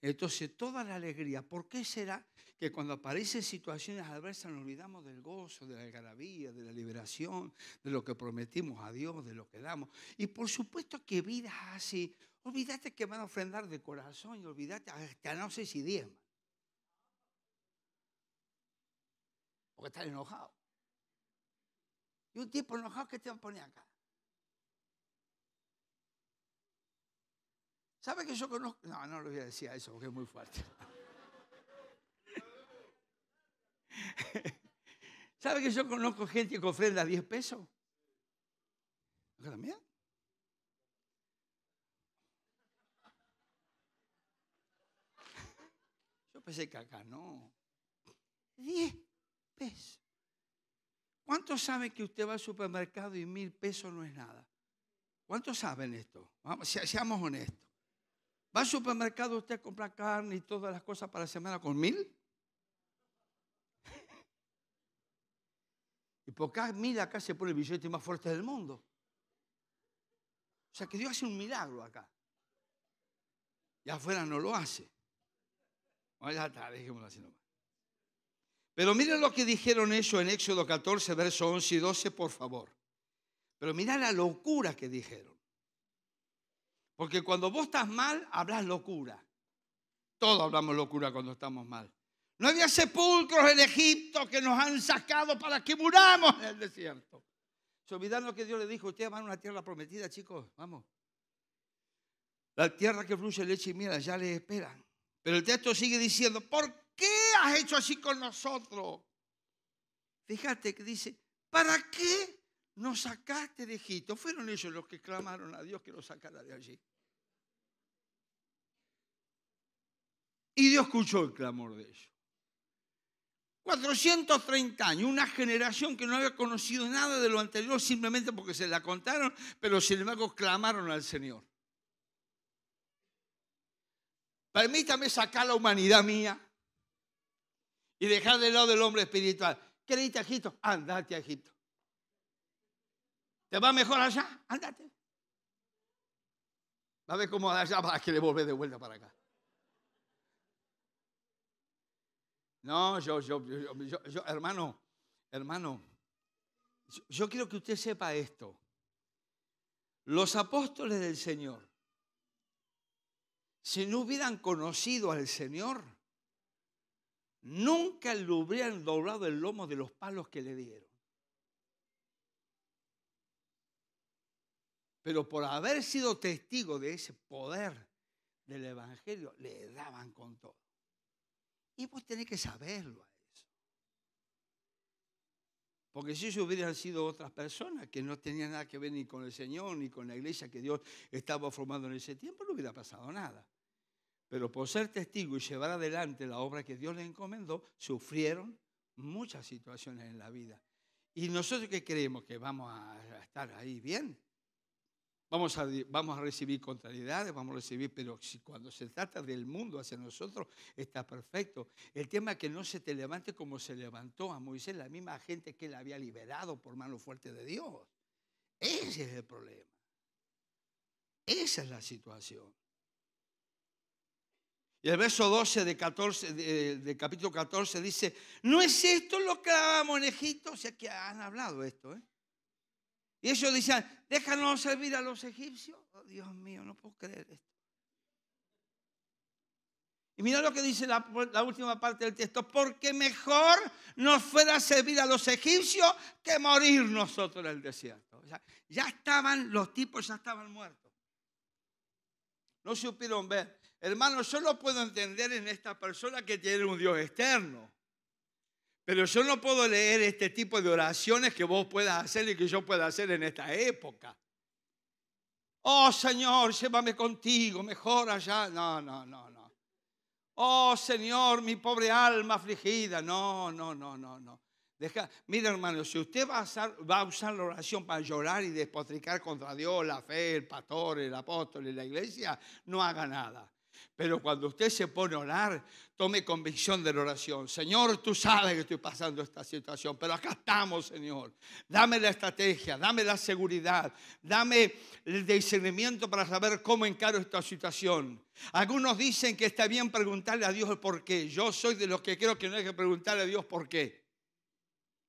[SPEAKER 1] Entonces, toda la alegría, ¿por qué será que cuando aparecen situaciones adversas nos olvidamos del gozo, de la algarabía, de la liberación, de lo que prometimos a Dios, de lo que damos? Y por supuesto que vidas así, olvídate que van a ofrendar de corazón y olvídate hasta no sé si diezman. Porque están enojados. Y un tipo enojado que te va a poner acá. ¿Sabe que yo conozco? No, no le voy a decir eso porque es muy fuerte. ¿Sabe que yo conozco gente que ofrenda 10 pesos? ¿Acá también? Yo pensé que acá no. 10 pesos. ¿Cuántos saben que usted va al supermercado y mil pesos no es nada? ¿Cuántos saben esto? Vamos, seamos honestos. ¿Va al supermercado usted a comprar carne y todas las cosas para la semana con mil? Y por cada mil acá se pone el billete más fuerte del mundo. O sea que Dios hace un milagro acá. Y afuera no lo hace. Bueno, ya está, dejémoslo así nomás. Pero miren lo que dijeron eso en Éxodo 14, verso 11 y 12, por favor. Pero mira la locura que dijeron. Porque cuando vos estás mal, hablas locura. Todos hablamos locura cuando estamos mal. No había sepulcros en Egipto que nos han sacado para que muramos en el desierto. Se lo que Dios le dijo. Ustedes van a una tierra prometida, chicos. Vamos. La tierra que fluye leche y miel, ya les esperan. Pero el texto sigue diciendo, ¿por has hecho así con nosotros? Fíjate que dice, ¿para qué nos sacaste de Egipto. Fueron ellos los que clamaron a Dios que los sacara de allí. Y Dios escuchó el clamor de ellos. 430 años, una generación que no había conocido nada de lo anterior simplemente porque se la contaron, pero sin embargo clamaron al Señor. Permítame sacar la humanidad mía y dejar de lado del hombre espiritual. ¿Querés a Egipto? Andate a Egipto. ¿Te va mejor allá? Ándate. Va a ver cómo allá vas a querer volver de vuelta para acá. No, yo, yo, yo, yo hermano, hermano, yo quiero que usted sepa esto. Los apóstoles del Señor, si no hubieran conocido al Señor, nunca le hubieran doblado el lomo de los palos que le dieron. Pero por haber sido testigo de ese poder del Evangelio, le daban con todo. Y pues tiene que saberlo a eso. Porque si ellos hubieran sido otras personas que no tenían nada que ver ni con el Señor, ni con la iglesia que Dios estaba formando en ese tiempo, no hubiera pasado nada. Pero por ser testigo y llevar adelante la obra que Dios les encomendó, sufrieron muchas situaciones en la vida. ¿Y nosotros qué creemos? ¿Que vamos a estar ahí bien? Vamos a, a recibir contrariedades, vamos a recibir, pero si cuando se trata del mundo hacia nosotros, está perfecto. El tema es que no se te levante como se levantó a Moisés, la misma gente que él había liberado por mano fuerte de Dios. Ese es el problema. Esa es la situación. Y el verso 12 de, 14, de, capítulo 14 dice, ¿no es esto lo que hablábamos en Egipto? O sea que han hablado esto, ¿eh? Y ellos dicen, déjanos servir a los egipcios. Oh, Dios mío, no puedo creer esto. Y mira lo que dice la, última parte del texto, porque mejor nos fuera servir a los egipcios que morir nosotros en el desierto. O sea, ya estaban, los tipos ya estaban muertos. No supieron ver. Hermano, yo lo puedo entender en esta persona que tiene un Dios externo. Pero yo no puedo leer este tipo de oraciones que vos puedas hacer y que yo pueda hacer en esta época. Oh Señor, llévame contigo, mejor allá. No, no, no, no. Oh Señor, mi pobre alma afligida. No, no, no, no, no. Deja, mira hermano, si usted va a, va a usar la oración para llorar y despotricar contra Dios, la fe, el pastor, el apóstol y la iglesia, no haga nada. Pero cuando usted se pone a orar, tome convicción de la oración. Señor, tú sabes que estoy pasando esta situación, pero acá estamos, Señor. Dame la estrategia, dame la seguridad, dame el discernimiento para saber cómo encaro esta situación. Algunos dicen que está bien preguntarle a Dios el por qué. Yo soy de los que creo que no hay que preguntarle a Dios por qué.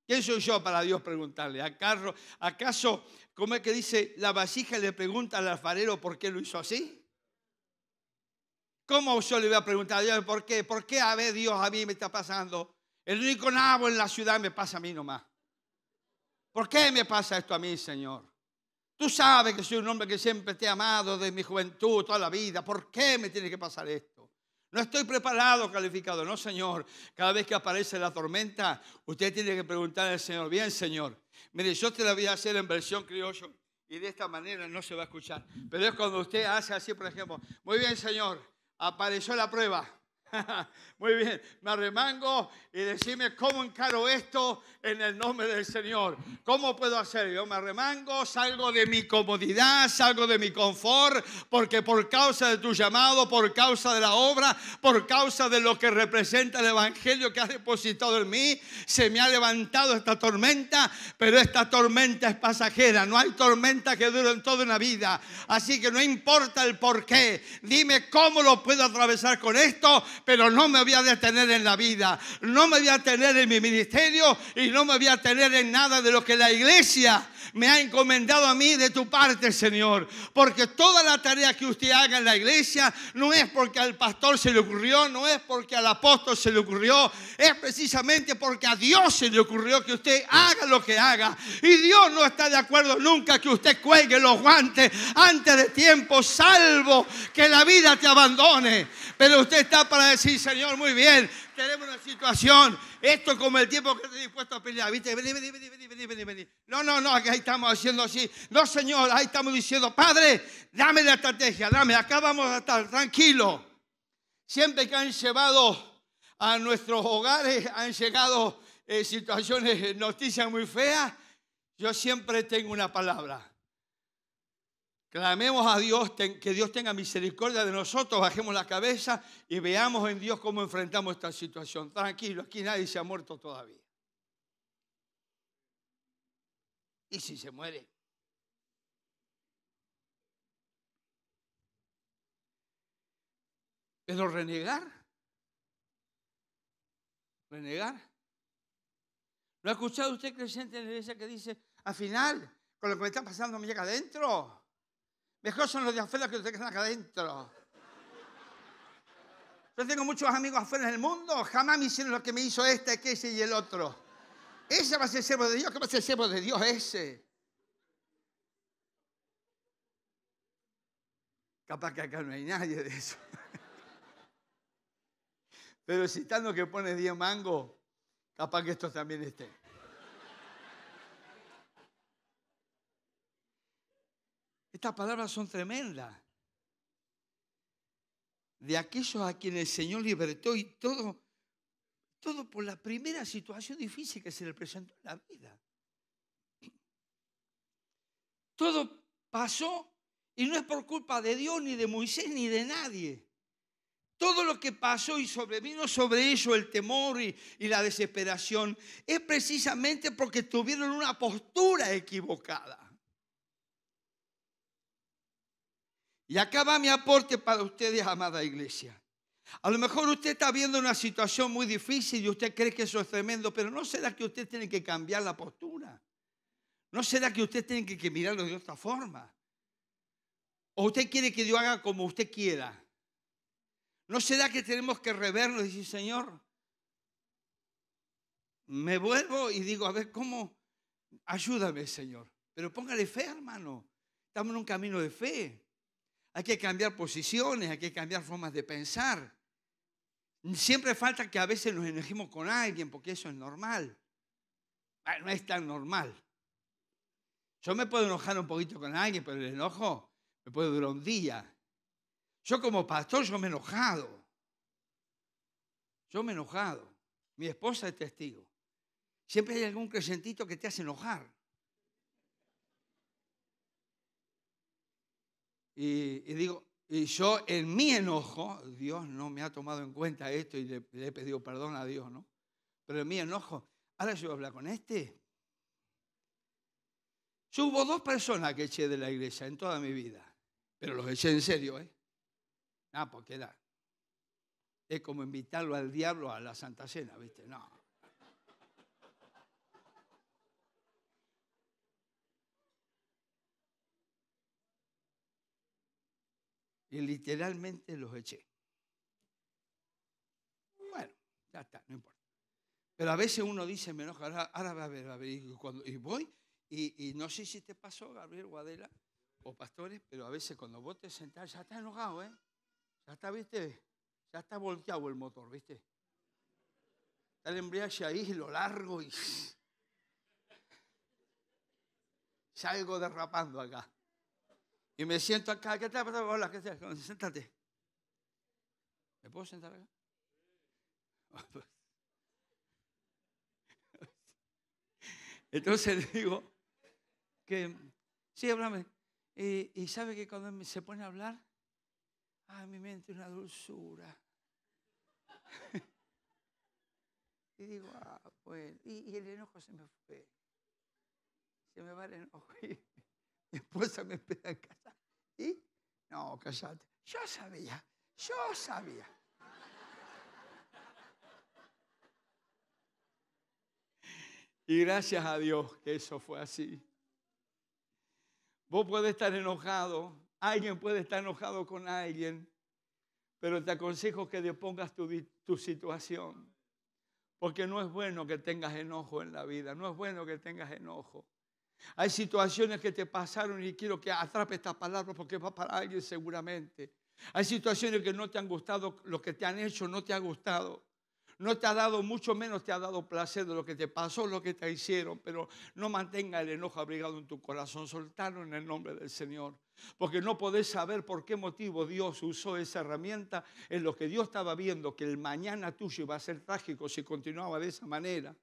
[SPEAKER 1] ¿Quién soy yo para Dios preguntarle? ¿Acaso, acaso cómo es que dice, la vasija le pregunta al alfarero por qué lo hizo así? ¿Cómo yo le voy a preguntar a Dios por qué? ¿Por qué a ver Dios a mí me está pasando? El único nabo en la ciudad me pasa a mí nomás. ¿Por qué me pasa esto a mí, Señor? Tú sabes que soy un hombre que siempre te he amado desde mi juventud, toda la vida. ¿Por qué me tiene que pasar esto? No estoy preparado, calificado. No, Señor. Cada vez que aparece la tormenta, usted tiene que preguntar al Señor, bien, Señor. Mire, yo te la voy a hacer en versión criollo y de esta manera no se va a escuchar. Pero es cuando usted hace así, por ejemplo, muy bien, Señor apareció la prueba. Muy bien, me arremango y decime cómo encaro esto en el nombre del Señor. ¿Cómo puedo hacer? Yo me arremango, salgo de mi comodidad, salgo de mi confort, porque por causa de tu llamado, por causa de la obra, por causa de lo que representa el Evangelio que has depositado en mí, se me ha levantado esta tormenta, pero esta tormenta es pasajera. No hay tormenta que dure en toda una vida. Así que no importa el por qué. Dime cómo lo puedo atravesar con esto, pero no me voy a detener en la vida. No me voy a detener en mi ministerio y no me voy a tener en nada de lo que la iglesia me ha encomendado a mí de tu parte, Señor. Porque toda la tarea que usted haga en la iglesia no es porque al pastor se le ocurrió, no es porque al apóstol se le ocurrió, es precisamente porque a Dios se le ocurrió que usted haga lo que haga. Y Dios no está de acuerdo nunca que usted cuelgue los guantes antes de tiempo, salvo que la vida te abandone. Pero usted está para decir, Señor, muy bien, tenemos una situación. Esto es como el tiempo que estoy dispuesto a pelear. ¿Viste? Vení, vení, vení, vení, vení, vení. No, no, no, ahí estamos haciendo así. No, Señor, ahí estamos diciendo, Padre, dame la estrategia, dame, acá vamos a estar, tranquilo. Siempre que han llevado a nuestros hogares, han llegado eh, situaciones, noticias muy feas, yo siempre tengo una palabra. Clamemos a Dios, que Dios tenga misericordia de nosotros, bajemos la cabeza y veamos en Dios cómo enfrentamos esta situación. Tranquilo, aquí nadie se ha muerto todavía. ¿Y si se muere? Pero renegar, renegar. ¿Lo ha escuchado usted creyente en la iglesia que dice, al final, con lo que me está pasando me llega adentro? Mejor son los de afuera que los que están acá adentro. Yo tengo muchos amigos afuera en el mundo, jamás me hicieron lo que me hizo este, que ese y el otro. Ese va a ser siervo de Dios, ¿qué va a ser siervo de Dios ese? Capaz que acá no hay nadie de eso. Pero si que pone 10 mangos, capaz que esto también esté. Estas palabras son tremendas. de aquellos a quienes el Señor libertó y todo, todo por la primera situación difícil que se le presentó en la vida. Todo pasó y no es por culpa de Dios, ni de Moisés, ni de nadie. Todo lo que pasó y sobrevino sobre ellos el temor y, y, la desesperación es precisamente porque tuvieron una postura equivocada. Y acá va mi aporte para ustedes, amada iglesia. A lo mejor usted está viendo una situación muy difícil y usted cree que eso es tremendo, pero ¿no será que usted tiene que cambiar la postura? ¿No será que usted tiene que, que mirarlo de otra forma? ¿O usted quiere que Dios haga como usted quiera? ¿No será que tenemos que revernos y decir, Señor, me vuelvo y digo, a ver, ¿cómo? Ayúdame, Señor. Pero póngale fe, hermano. Estamos en un camino de fe. Hay que cambiar posiciones, hay que cambiar formas de pensar. Siempre falta que a veces nos enojemos con alguien, porque eso es normal. No es tan normal. Yo me puedo enojar un poquito con alguien, pero el enojo me puede durar un día. Yo como pastor, yo me he enojado. Yo me he enojado. Mi esposa es testigo. Siempre hay algún creyentito que te hace enojar. Y, digo, y yo en mi enojo, Dios no me ha tomado en cuenta esto y le, he pedido perdón a Dios, ¿no? Pero en mi enojo, ahora yo voy a hablar con este. Yo hubo dos personas que eché de la iglesia en toda mi vida, pero los eché en serio, ¿eh? Ah, porque era. Es como invitarlo al diablo a la Santa Cena, ¿viste? No. Y literalmente los eché. Bueno, ya está, no importa. Pero a veces uno dice, me enoja, ahora, va a ver, a ver, y, cuando, y voy, y, no sé si te pasó, Gabriel Guadela, o pastores, pero a veces cuando vos te sentás, ya está enojado, ¿eh? Ya está, viste, ya está volteado el motor, viste. Está el embriague ahí, lo largo y salgo derrapando acá. Y me siento acá. ¿Qué tal? Hola, ¿qué tal? Siéntate. ¿Me puedo sentar acá? Entonces digo que, sí, háblame. Y, sabe que cuando se pone a hablar, ay, mi mente una dulzura. y digo, ah, pues, y, y, el enojo se me fue. Se me va el enojo. Mi esposa me espera en casa. ¿Y? No, cállate. Yo sabía, yo sabía. Y gracias a Dios que eso fue así. Vos puedes estar enojado, alguien puede estar enojado con alguien, pero te aconsejo que depongas tu, tu situación. Porque no es bueno que tengas enojo en la vida, no es bueno que tengas enojo. Hay situaciones que te pasaron y quiero que atrape esta palabra porque va para alguien seguramente. Hay situaciones que no te han gustado, lo que te han hecho no te ha gustado. No te ha dado, mucho menos te ha dado placer de lo que te pasó, lo que te hicieron, pero no mantenga el enojo abrigado en tu corazón, soltarlo en el nombre del Señor. Porque no podés saber por qué motivo Dios usó esa herramienta en lo que Dios estaba viendo, que el mañana tuyo iba a ser trágico si continuaba de esa manera.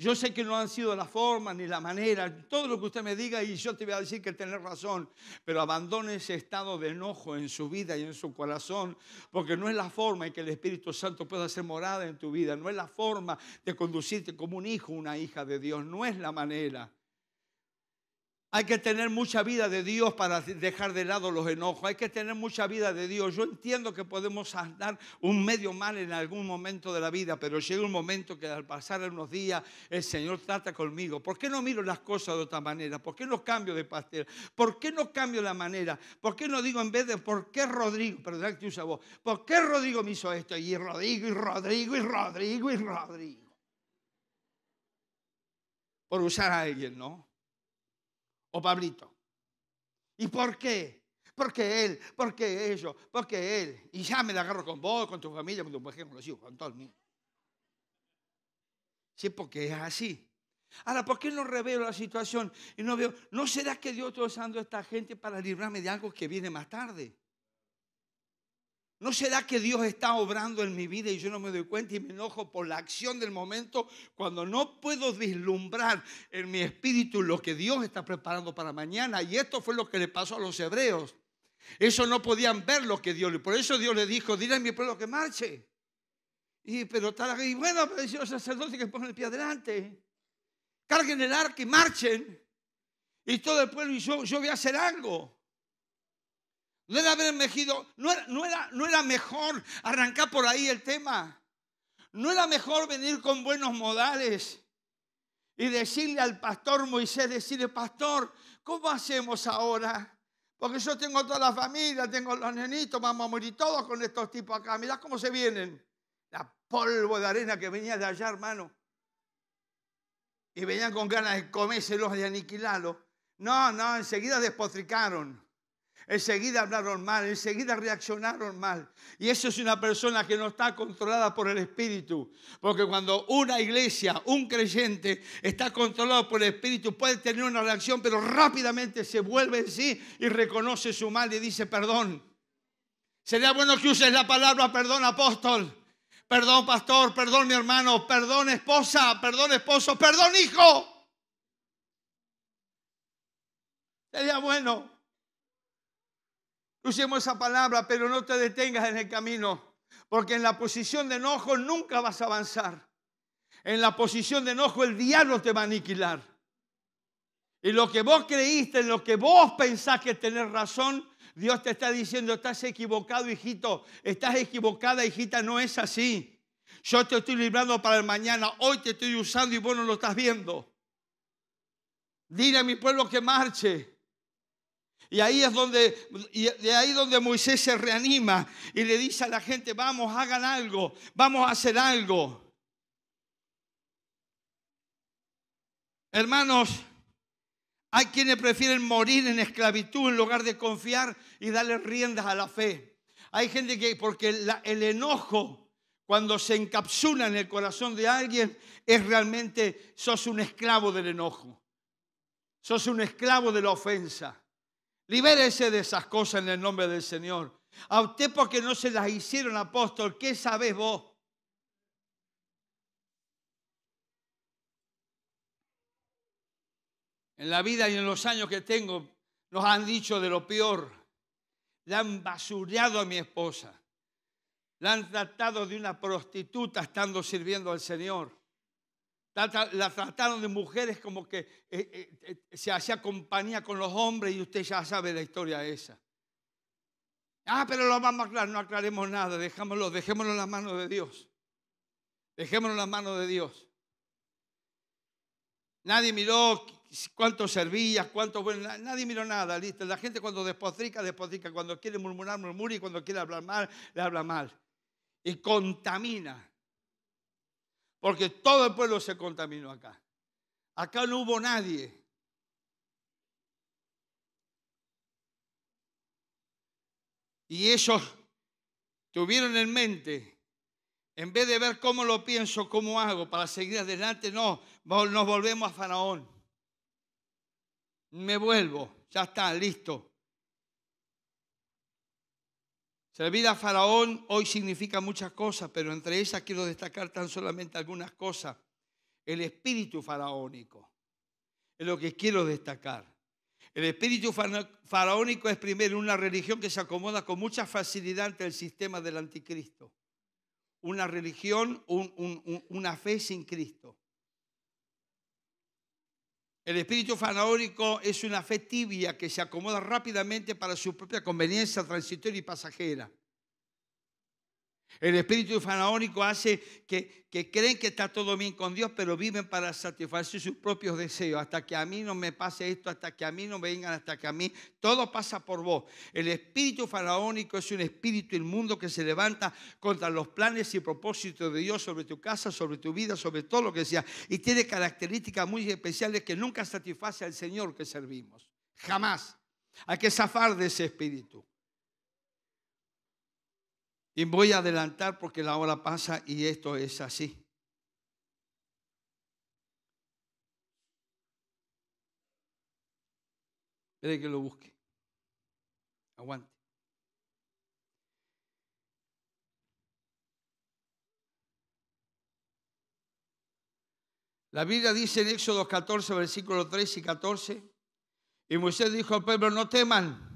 [SPEAKER 1] Yo sé que no han sido la forma ni la manera, todo lo que usted me diga y yo te voy a decir que tener razón, pero abandone ese estado de enojo en su vida y en su corazón, porque no es la forma en que el Espíritu Santo pueda hacer morada en tu vida, no es la forma de conducirte como un hijo, una hija de Dios, no es la manera. Hay que tener mucha vida de Dios para dejar de lado los enojos. Hay que tener mucha vida de Dios. Yo entiendo que podemos andar un medio mal en algún momento de la vida, pero llega un momento que al pasar unos días el Señor trata conmigo. ¿Por qué no miro las cosas de otra manera? ¿Por qué no cambio de pastel? ¿Por qué no cambio la manera? ¿Por qué no digo en vez de por qué Rodrigo, perdón que usa vos, ¿por qué Rodrigo me hizo esto? Y Rodrigo, y Rodrigo, y Rodrigo, y Rodrigo. Por usar a alguien, ¿no? O Pablito. ¿Y por qué? Porque él, porque ellos, porque él. Y ya me la agarro con vos, con tu familia, con tu mujer, con los hijos, con todo el mundo. Sí, porque es así. Ahora, ¿por qué no reveo la situación y no veo? ¿No será que Dios está usando a esta gente para librarme de algo que viene más tarde? ¿No será que Dios está obrando en mi vida y yo no me doy cuenta y me enojo por la acción del momento cuando no puedo vislumbrar en mi espíritu lo que Dios está preparando para mañana? Y esto fue lo que le pasó a los hebreos. Eso no podían ver lo que Dios. Por eso Dios le dijo: Dile a mi pueblo que marche. Y pero tal y bueno, pero dice los sacerdotes que pongan el pie adelante. Carguen el arca y marchen. Y todo el pueblo, y yo, yo voy a hacer algo. No era haber no era, mejor arrancar por ahí el tema. No era mejor venir con buenos modales y decirle al pastor Moisés, decirle, pastor, ¿cómo hacemos ahora? Porque yo tengo toda la familia, tengo los nenitos, vamos a morir todos con estos tipos acá. Mirá cómo se vienen. La polvo de arena que venía de allá, hermano. Y venían con ganas de comérselos, de aniquilarlos. No, no, enseguida despotricaron enseguida hablaron mal, enseguida reaccionaron mal. Y eso es una persona que no está controlada por el Espíritu. Porque cuando una iglesia, un creyente, está controlado por el Espíritu, puede tener una reacción, pero rápidamente se vuelve en sí y reconoce su mal y dice perdón. Sería bueno que uses la palabra perdón, apóstol. Perdón, pastor, perdón, mi hermano, perdón, esposa, perdón, esposo, perdón, hijo. Sería bueno. Usemos esa palabra, pero no te detengas en el camino, porque en la posición de enojo nunca vas a avanzar. En la posición de enojo el diablo te va a aniquilar. Y lo que vos creíste, en lo que vos pensás que tenés razón, Dios te está diciendo, estás equivocado, hijito, estás equivocada, hijita, no es así. Yo te estoy librando para el mañana, hoy te estoy usando y vos no lo estás viendo. Dile a mi pueblo que marche. Y ahí es donde, de ahí donde Moisés se reanima y le dice a la gente, vamos, hagan algo, vamos a hacer algo. Hermanos, hay quienes prefieren morir en esclavitud en lugar de confiar y darle riendas a la fe. Hay gente que, porque el enojo, cuando se encapsula en el corazón de alguien, es realmente, sos un esclavo del enojo. Sos un esclavo de la ofensa. Libérese de esas cosas en el nombre del Señor. A usted porque no se las hicieron apóstol, ¿qué sabes vos? En la vida y en los años que tengo, nos han dicho de lo peor. Le han basureado a mi esposa. La han tratado de una prostituta estando sirviendo al Señor. La trataron de mujeres como que eh, eh, eh, se hacía compañía con los hombres y usted ya sabe la historia esa. Ah, pero lo vamos a aclarar, no aclaremos nada, dejámoslo, dejémoslo en las manos de Dios. Dejémoslo en las manos de Dios. Nadie miró cuánto servía, cuánto bueno, nadie miró nada, listo. La gente cuando despotrica, despotrica, cuando quiere murmurar, murmura y cuando quiere hablar mal, le habla mal. Y contamina. Porque todo el pueblo se contaminó acá. Acá no hubo nadie. Y ellos tuvieron en mente, en vez de ver cómo lo pienso, cómo hago para seguir adelante, no, nos volvemos a Faraón. Me vuelvo, ya está, listo. Servir a Faraón hoy significa muchas cosas, pero entre esas quiero destacar tan solamente algunas cosas. El espíritu faraónico es lo que quiero destacar. El espíritu faraónico es primero una religión que se acomoda con mucha facilidad ante el sistema del anticristo. Una religión, una fe sin Cristo. El espíritu faraónico es una fe tibia que se acomoda rápidamente para su propia conveniencia transitoria y pasajera. El espíritu faraónico hace que, creen que está todo bien con Dios, pero viven para satisfacer sus propios deseos. Hasta que a mí no me pase esto, hasta que a mí no me vengan, hasta que a mí todo pasa por vos. El espíritu faraónico es un espíritu inmundo que se levanta contra los planes y propósitos de Dios sobre tu casa, sobre tu vida, sobre todo lo que sea. Y tiene características muy especiales que nunca satisface al Señor que servimos. Jamás. Hay que zafar de ese espíritu. Y voy a adelantar porque la hora pasa y esto es así. Espere que lo busque. Aguante. La Biblia dice en Éxodo 14, versículos 3 y 14, y Moisés dijo al pueblo, no teman,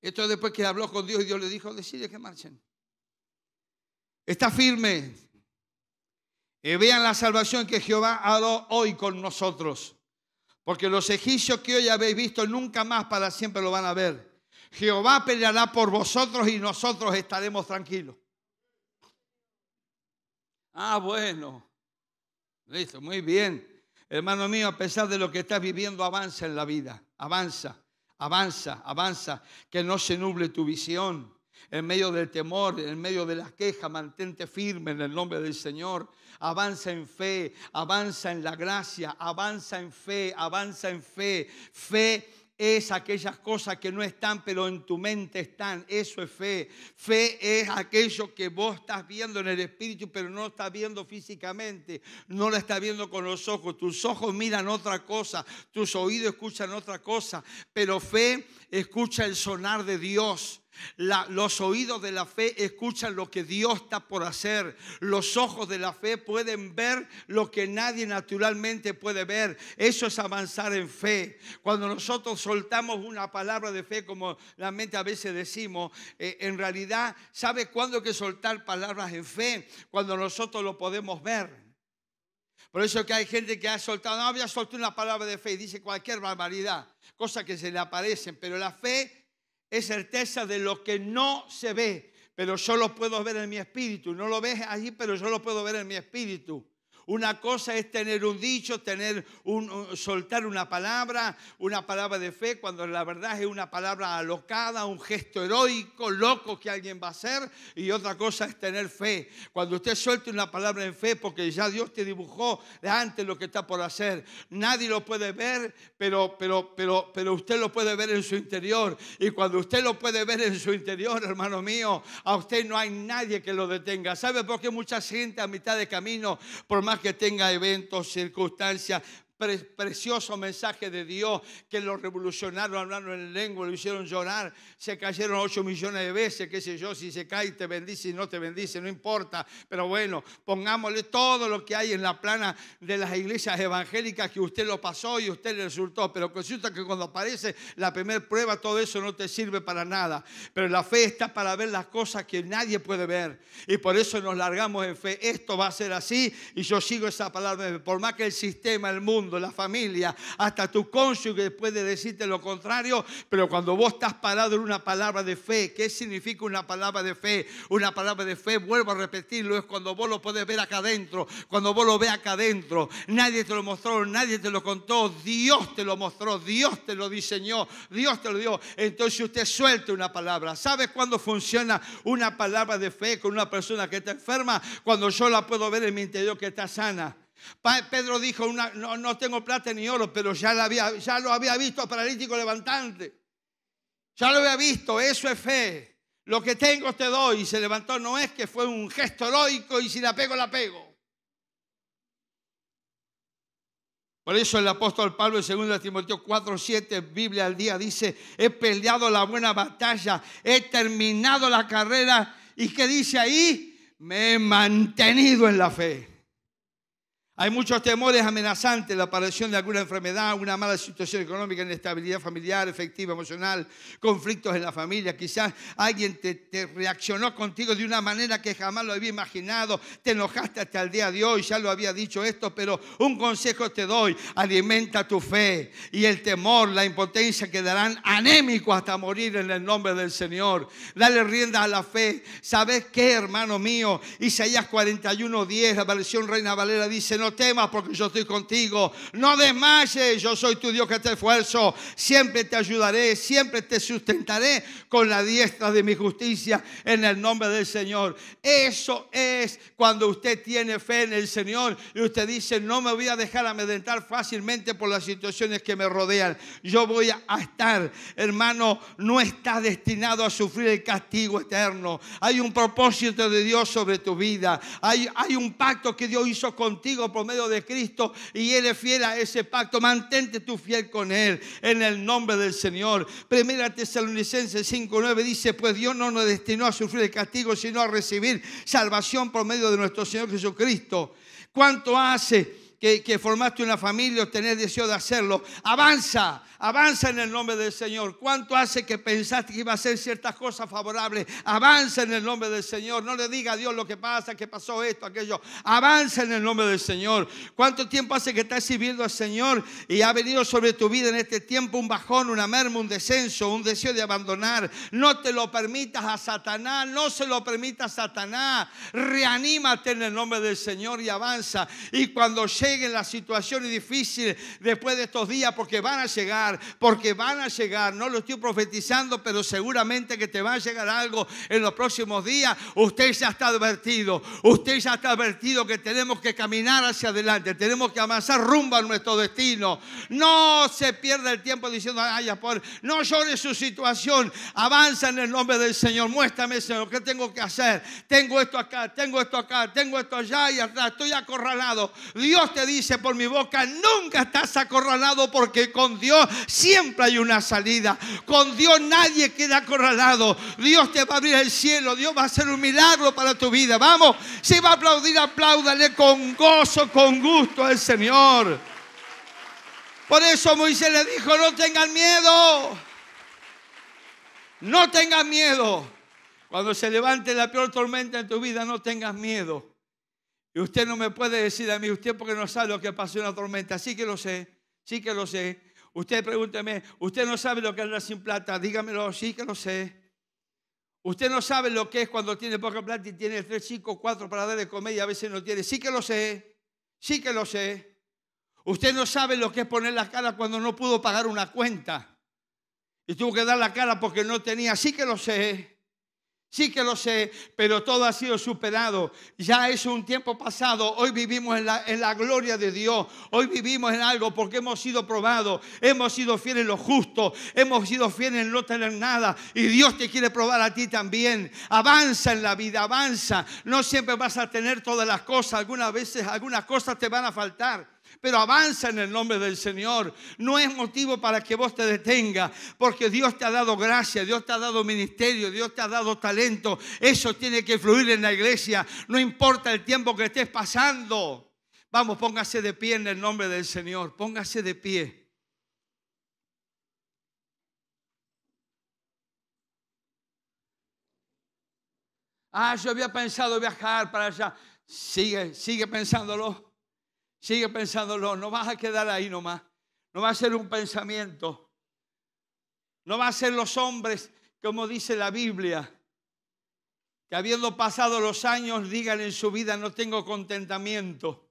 [SPEAKER 1] esto es después que habló con Dios y Dios le dijo, decide que marchen. Está firme. Y vean la salvación que Jehová ha dado hoy con nosotros. Porque los egipcios que hoy habéis visto nunca más para siempre lo van a ver. Jehová peleará por vosotros y nosotros estaremos tranquilos. Ah, bueno. Listo, muy bien. Hermano mío, a pesar de lo que estás viviendo, avanza en la vida. Avanza, avanza, avanza. Que no se nuble tu visión. En medio del temor, en medio de la queja, mantente firme en el nombre del Señor avanza en fe, avanza en la gracia, avanza en fe, avanza en fe. Fe es aquellas cosas que no están, pero en tu mente están. Eso es fe. Fe es aquello que vos estás viendo en el espíritu, pero no estás viendo físicamente. No lo estás viendo con los ojos. Tus ojos miran otra cosa, tus oídos escuchan otra cosa. Pero fe escucha el sonar de Dios los oídos de la fe escuchan lo que Dios está por hacer. Los ojos de la fe pueden ver lo que nadie naturalmente puede ver. Eso es avanzar en fe. Cuando nosotros soltamos una palabra de fe, como la mente a veces decimos, eh, en realidad, ¿sabe cuándo hay que soltar palabras en fe? Cuando nosotros lo podemos ver. Por eso que hay gente que ha soltado, no había soltado una palabra de fe y dice cualquier barbaridad, cosas que se le aparecen, pero la fe es certeza de lo que no se ve, pero yo lo puedo ver en mi espíritu. No lo ves allí, pero yo lo puedo ver en mi espíritu. Una cosa es tener un dicho, tener un, soltar una palabra, una palabra de fe, cuando la verdad es una palabra alocada, un gesto heroico, loco que alguien va a hacer. Y otra cosa es tener fe. Cuando usted suelte una palabra en fe, porque ya Dios te dibujó de antes lo que está por hacer. Nadie lo puede ver, pero, pero, pero, pero usted lo puede ver en su interior. Y cuando usted lo puede ver en su interior, hermano mío, a usted no hay nadie que lo detenga. ¿Sabe por qué mucha gente a mitad de camino, por más que tenga eventos, circunstancias, precioso mensaje de Dios que lo revolucionaron hablando en lengua, lo hicieron llorar, se cayeron ocho millones de veces, qué sé yo, si se cae te bendice y no te bendice, no importa, pero bueno, pongámosle todo lo que hay en la plana de las iglesias evangélicas que usted lo pasó y usted le resultó, pero resulta que cuando aparece la primera prueba todo eso no te sirve para nada, pero la fe está para ver las cosas que nadie puede ver. Y por eso nos largamos en fe, esto va a ser así y yo sigo esa palabra, por más que el sistema, el mundo, la familia, hasta tu cónyuge puede decirte lo contrario, pero cuando vos estás parado en una palabra de fe, ¿qué significa una palabra de fe? Una palabra de fe, vuelvo a repetirlo, es cuando vos lo podés ver acá adentro, cuando vos lo ves acá adentro, nadie te lo mostró, nadie te lo contó, Dios te lo mostró, Dios te lo diseñó, Dios te lo dio. Entonces usted suelte una palabra. ¿Sabe cuándo funciona una palabra de fe con una persona que está enferma? Cuando yo la puedo ver en mi interior que está sana. Pedro dijo, no, tengo plata ni oro, pero ya lo, había, ya lo había visto paralítico levantante. Ya lo había visto, eso es fe. Lo que tengo te doy. Y se levantó, no es que fue un gesto heroico y si la pego, la pego. Por eso el apóstol Pablo en 2 Timoteo 4, 7, Biblia al día, dice, he peleado la buena batalla, he terminado la carrera. ¿Y qué dice ahí? Me he mantenido en la fe. Hay muchos temores amenazantes, la aparición de alguna enfermedad, una mala situación económica, inestabilidad familiar, efectiva, emocional, conflictos en la familia. Quizás alguien te, reaccionó contigo de una manera que jamás lo había imaginado. Te enojaste hasta el día de hoy, ya lo había dicho esto, pero un consejo te doy, alimenta tu fe y el temor, la impotencia quedarán anémicos hasta morir en el nombre del Señor. Dale rienda a la fe. ¿Sabes qué, hermano mío? Isaías 41, 10, la versión Reina Valera dice, no no temas porque yo estoy contigo. No desmayes, yo soy tu Dios que te esfuerzo. Siempre te ayudaré, siempre te sustentaré con la diestra de mi justicia en el nombre del Señor. Eso es cuando usted tiene fe en el Señor y usted dice, no me voy a dejar amedrentar fácilmente por las situaciones que me rodean. Yo voy a estar, hermano, no está destinado a sufrir el castigo eterno. Hay un propósito de Dios sobre tu vida. Hay, hay un pacto que Dios hizo contigo medio de Cristo y Él es fiel a ese pacto. Mantente tú fiel con Él en el nombre del Señor. Primera Tesalonicenses 5.9 dice, pues Dios no nos destinó a sufrir el castigo, sino a recibir salvación por medio de nuestro Señor Jesucristo ¿Cuánto hace que, que formaste una familia o tenés deseo de hacerlo? Avanza, Avanza en el nombre del Señor. ¿Cuánto hace que pensaste que iba a hacer ciertas cosas favorables? Avanza en el nombre del Señor. No le diga a Dios lo que pasa, que pasó esto, aquello. Avanza en el nombre del Señor. ¿Cuánto tiempo hace que estás sirviendo al Señor y ha venido sobre tu vida en este tiempo un bajón, una merma, un descenso, un deseo de abandonar? No te lo permitas a Satanás. No se lo permitas a Satanás. Reanímate en el nombre del Señor y avanza. Y cuando lleguen las situaciones difíciles después de estos días, porque van a llegar porque van a llegar, no lo estoy profetizando, pero seguramente que te va a llegar algo en los próximos días. Usted ya está advertido, usted ya está advertido que tenemos que caminar hacia adelante, tenemos que avanzar rumbo a nuestro destino. No se pierda el tiempo diciendo, ay, por, no llore su situación, avanza en el nombre del Señor, muéstrame, Señor, ¿qué tengo que hacer? Tengo esto acá, tengo esto acá, tengo esto allá y atrás, estoy acorralado. Dios te dice por mi boca, nunca estás acorralado porque con Dios Siempre hay una salida. Con Dios nadie queda acorralado. Dios te va a abrir el cielo. Dios va a hacer un milagro para tu vida. Vamos, si va a aplaudir, apláudale con gozo, con gusto al Señor. Por eso Moisés le dijo, no tengan miedo. No tengan miedo. Cuando se levante la peor tormenta en tu vida, no tengas miedo. Y usted no me puede decir a mí, usted porque no sabe lo que pasó en la tormenta. Sí que lo sé, sí que lo sé. Usted pregúnteme, usted no sabe lo que es andar sin plata, dígamelo, sí que lo sé. Usted no sabe lo que es cuando tiene poca plata y tiene tres, cinco, cuatro para dar de comer y a veces no tiene. Sí que lo sé, sí que lo sé. Usted no sabe lo que es poner la cara cuando no pudo pagar una cuenta y tuvo que dar la cara porque no tenía. Sí que lo sé. Sí que lo sé, pero todo ha sido superado. Ya es un tiempo pasado. Hoy vivimos en la, en la, gloria de Dios. Hoy vivimos en algo porque hemos sido probados. Hemos sido fieles en lo justo. Hemos sido fieles en no tener nada. Y Dios te quiere probar a ti también. Avanza en la vida, avanza. No siempre vas a tener todas las cosas. Algunas veces algunas cosas te van a faltar pero avanza en el nombre del Señor. No es motivo para que vos te detengas, porque Dios te ha dado gracia, Dios te ha dado ministerio, Dios te ha dado talento. Eso tiene que fluir en la iglesia, no importa el tiempo que estés pasando. Vamos, póngase de pie en el nombre del Señor, póngase de pie. Ah, yo había pensado viajar para allá. Sigue, sigue pensándolo. Sigue pensándolo, no vas a quedar ahí nomás. No va a ser un pensamiento. No va a ser los hombres, como dice la Biblia, que habiendo pasado los años digan en su vida, no tengo contentamiento.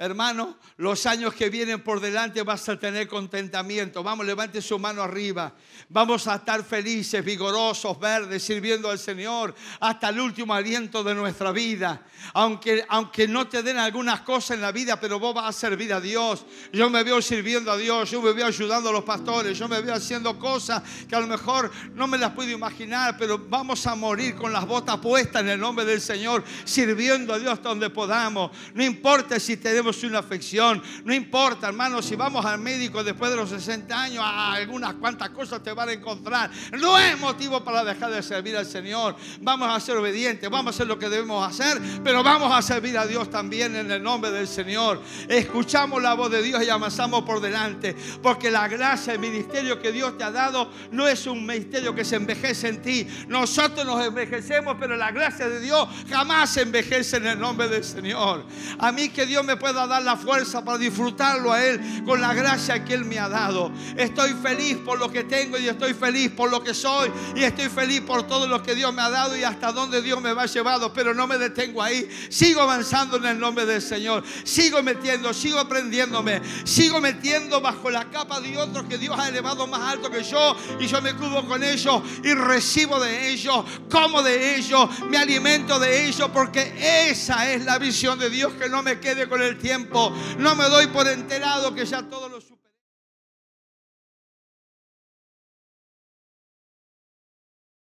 [SPEAKER 1] Hermano, los años que vienen por delante vas a tener contentamiento. Vamos, levante su mano arriba. Vamos a estar felices, vigorosos, verdes, sirviendo al Señor hasta el último aliento de nuestra vida. Aunque, aunque no te den algunas cosas en la vida, pero vos vas a servir a Dios. Yo me veo sirviendo a Dios, yo me veo ayudando a los pastores, yo me veo haciendo cosas que a lo mejor no me las puedo imaginar, pero vamos a morir con las botas puestas en el nombre del Señor, sirviendo a Dios hasta donde podamos. No importa si tenemos una afección. No importa, hermano, si vamos al médico después de los 60 años, algunas cuantas cosas te van a encontrar. No es motivo para dejar de servir al Señor. Vamos a ser obedientes, vamos a hacer lo que debemos hacer, pero vamos a servir a Dios también en el nombre del Señor. Escuchamos la voz de Dios y avanzamos por delante, porque la gracia, el ministerio que Dios te ha dado, no es un ministerio que se envejece en ti. Nosotros nos envejecemos, pero la gracia de Dios jamás se envejece en el nombre del Señor. A mí que Dios me pueda dar la fuerza para disfrutarlo a Él con la gracia que Él me ha dado. Estoy feliz por lo que tengo y estoy feliz por lo que soy y estoy feliz por todo lo que Dios me ha dado y hasta donde Dios me va llevado, pero no me detengo ahí. Sigo avanzando en el nombre del Señor. Sigo metiendo, sigo aprendiéndome, sigo metiendo bajo la capa de otros que Dios ha elevado más alto que yo y yo me cubro con ellos y recibo de ellos, como de ellos, me alimento de ellos porque esa es la visión de Dios que no me quede con el no me doy por enterado que ya todo lo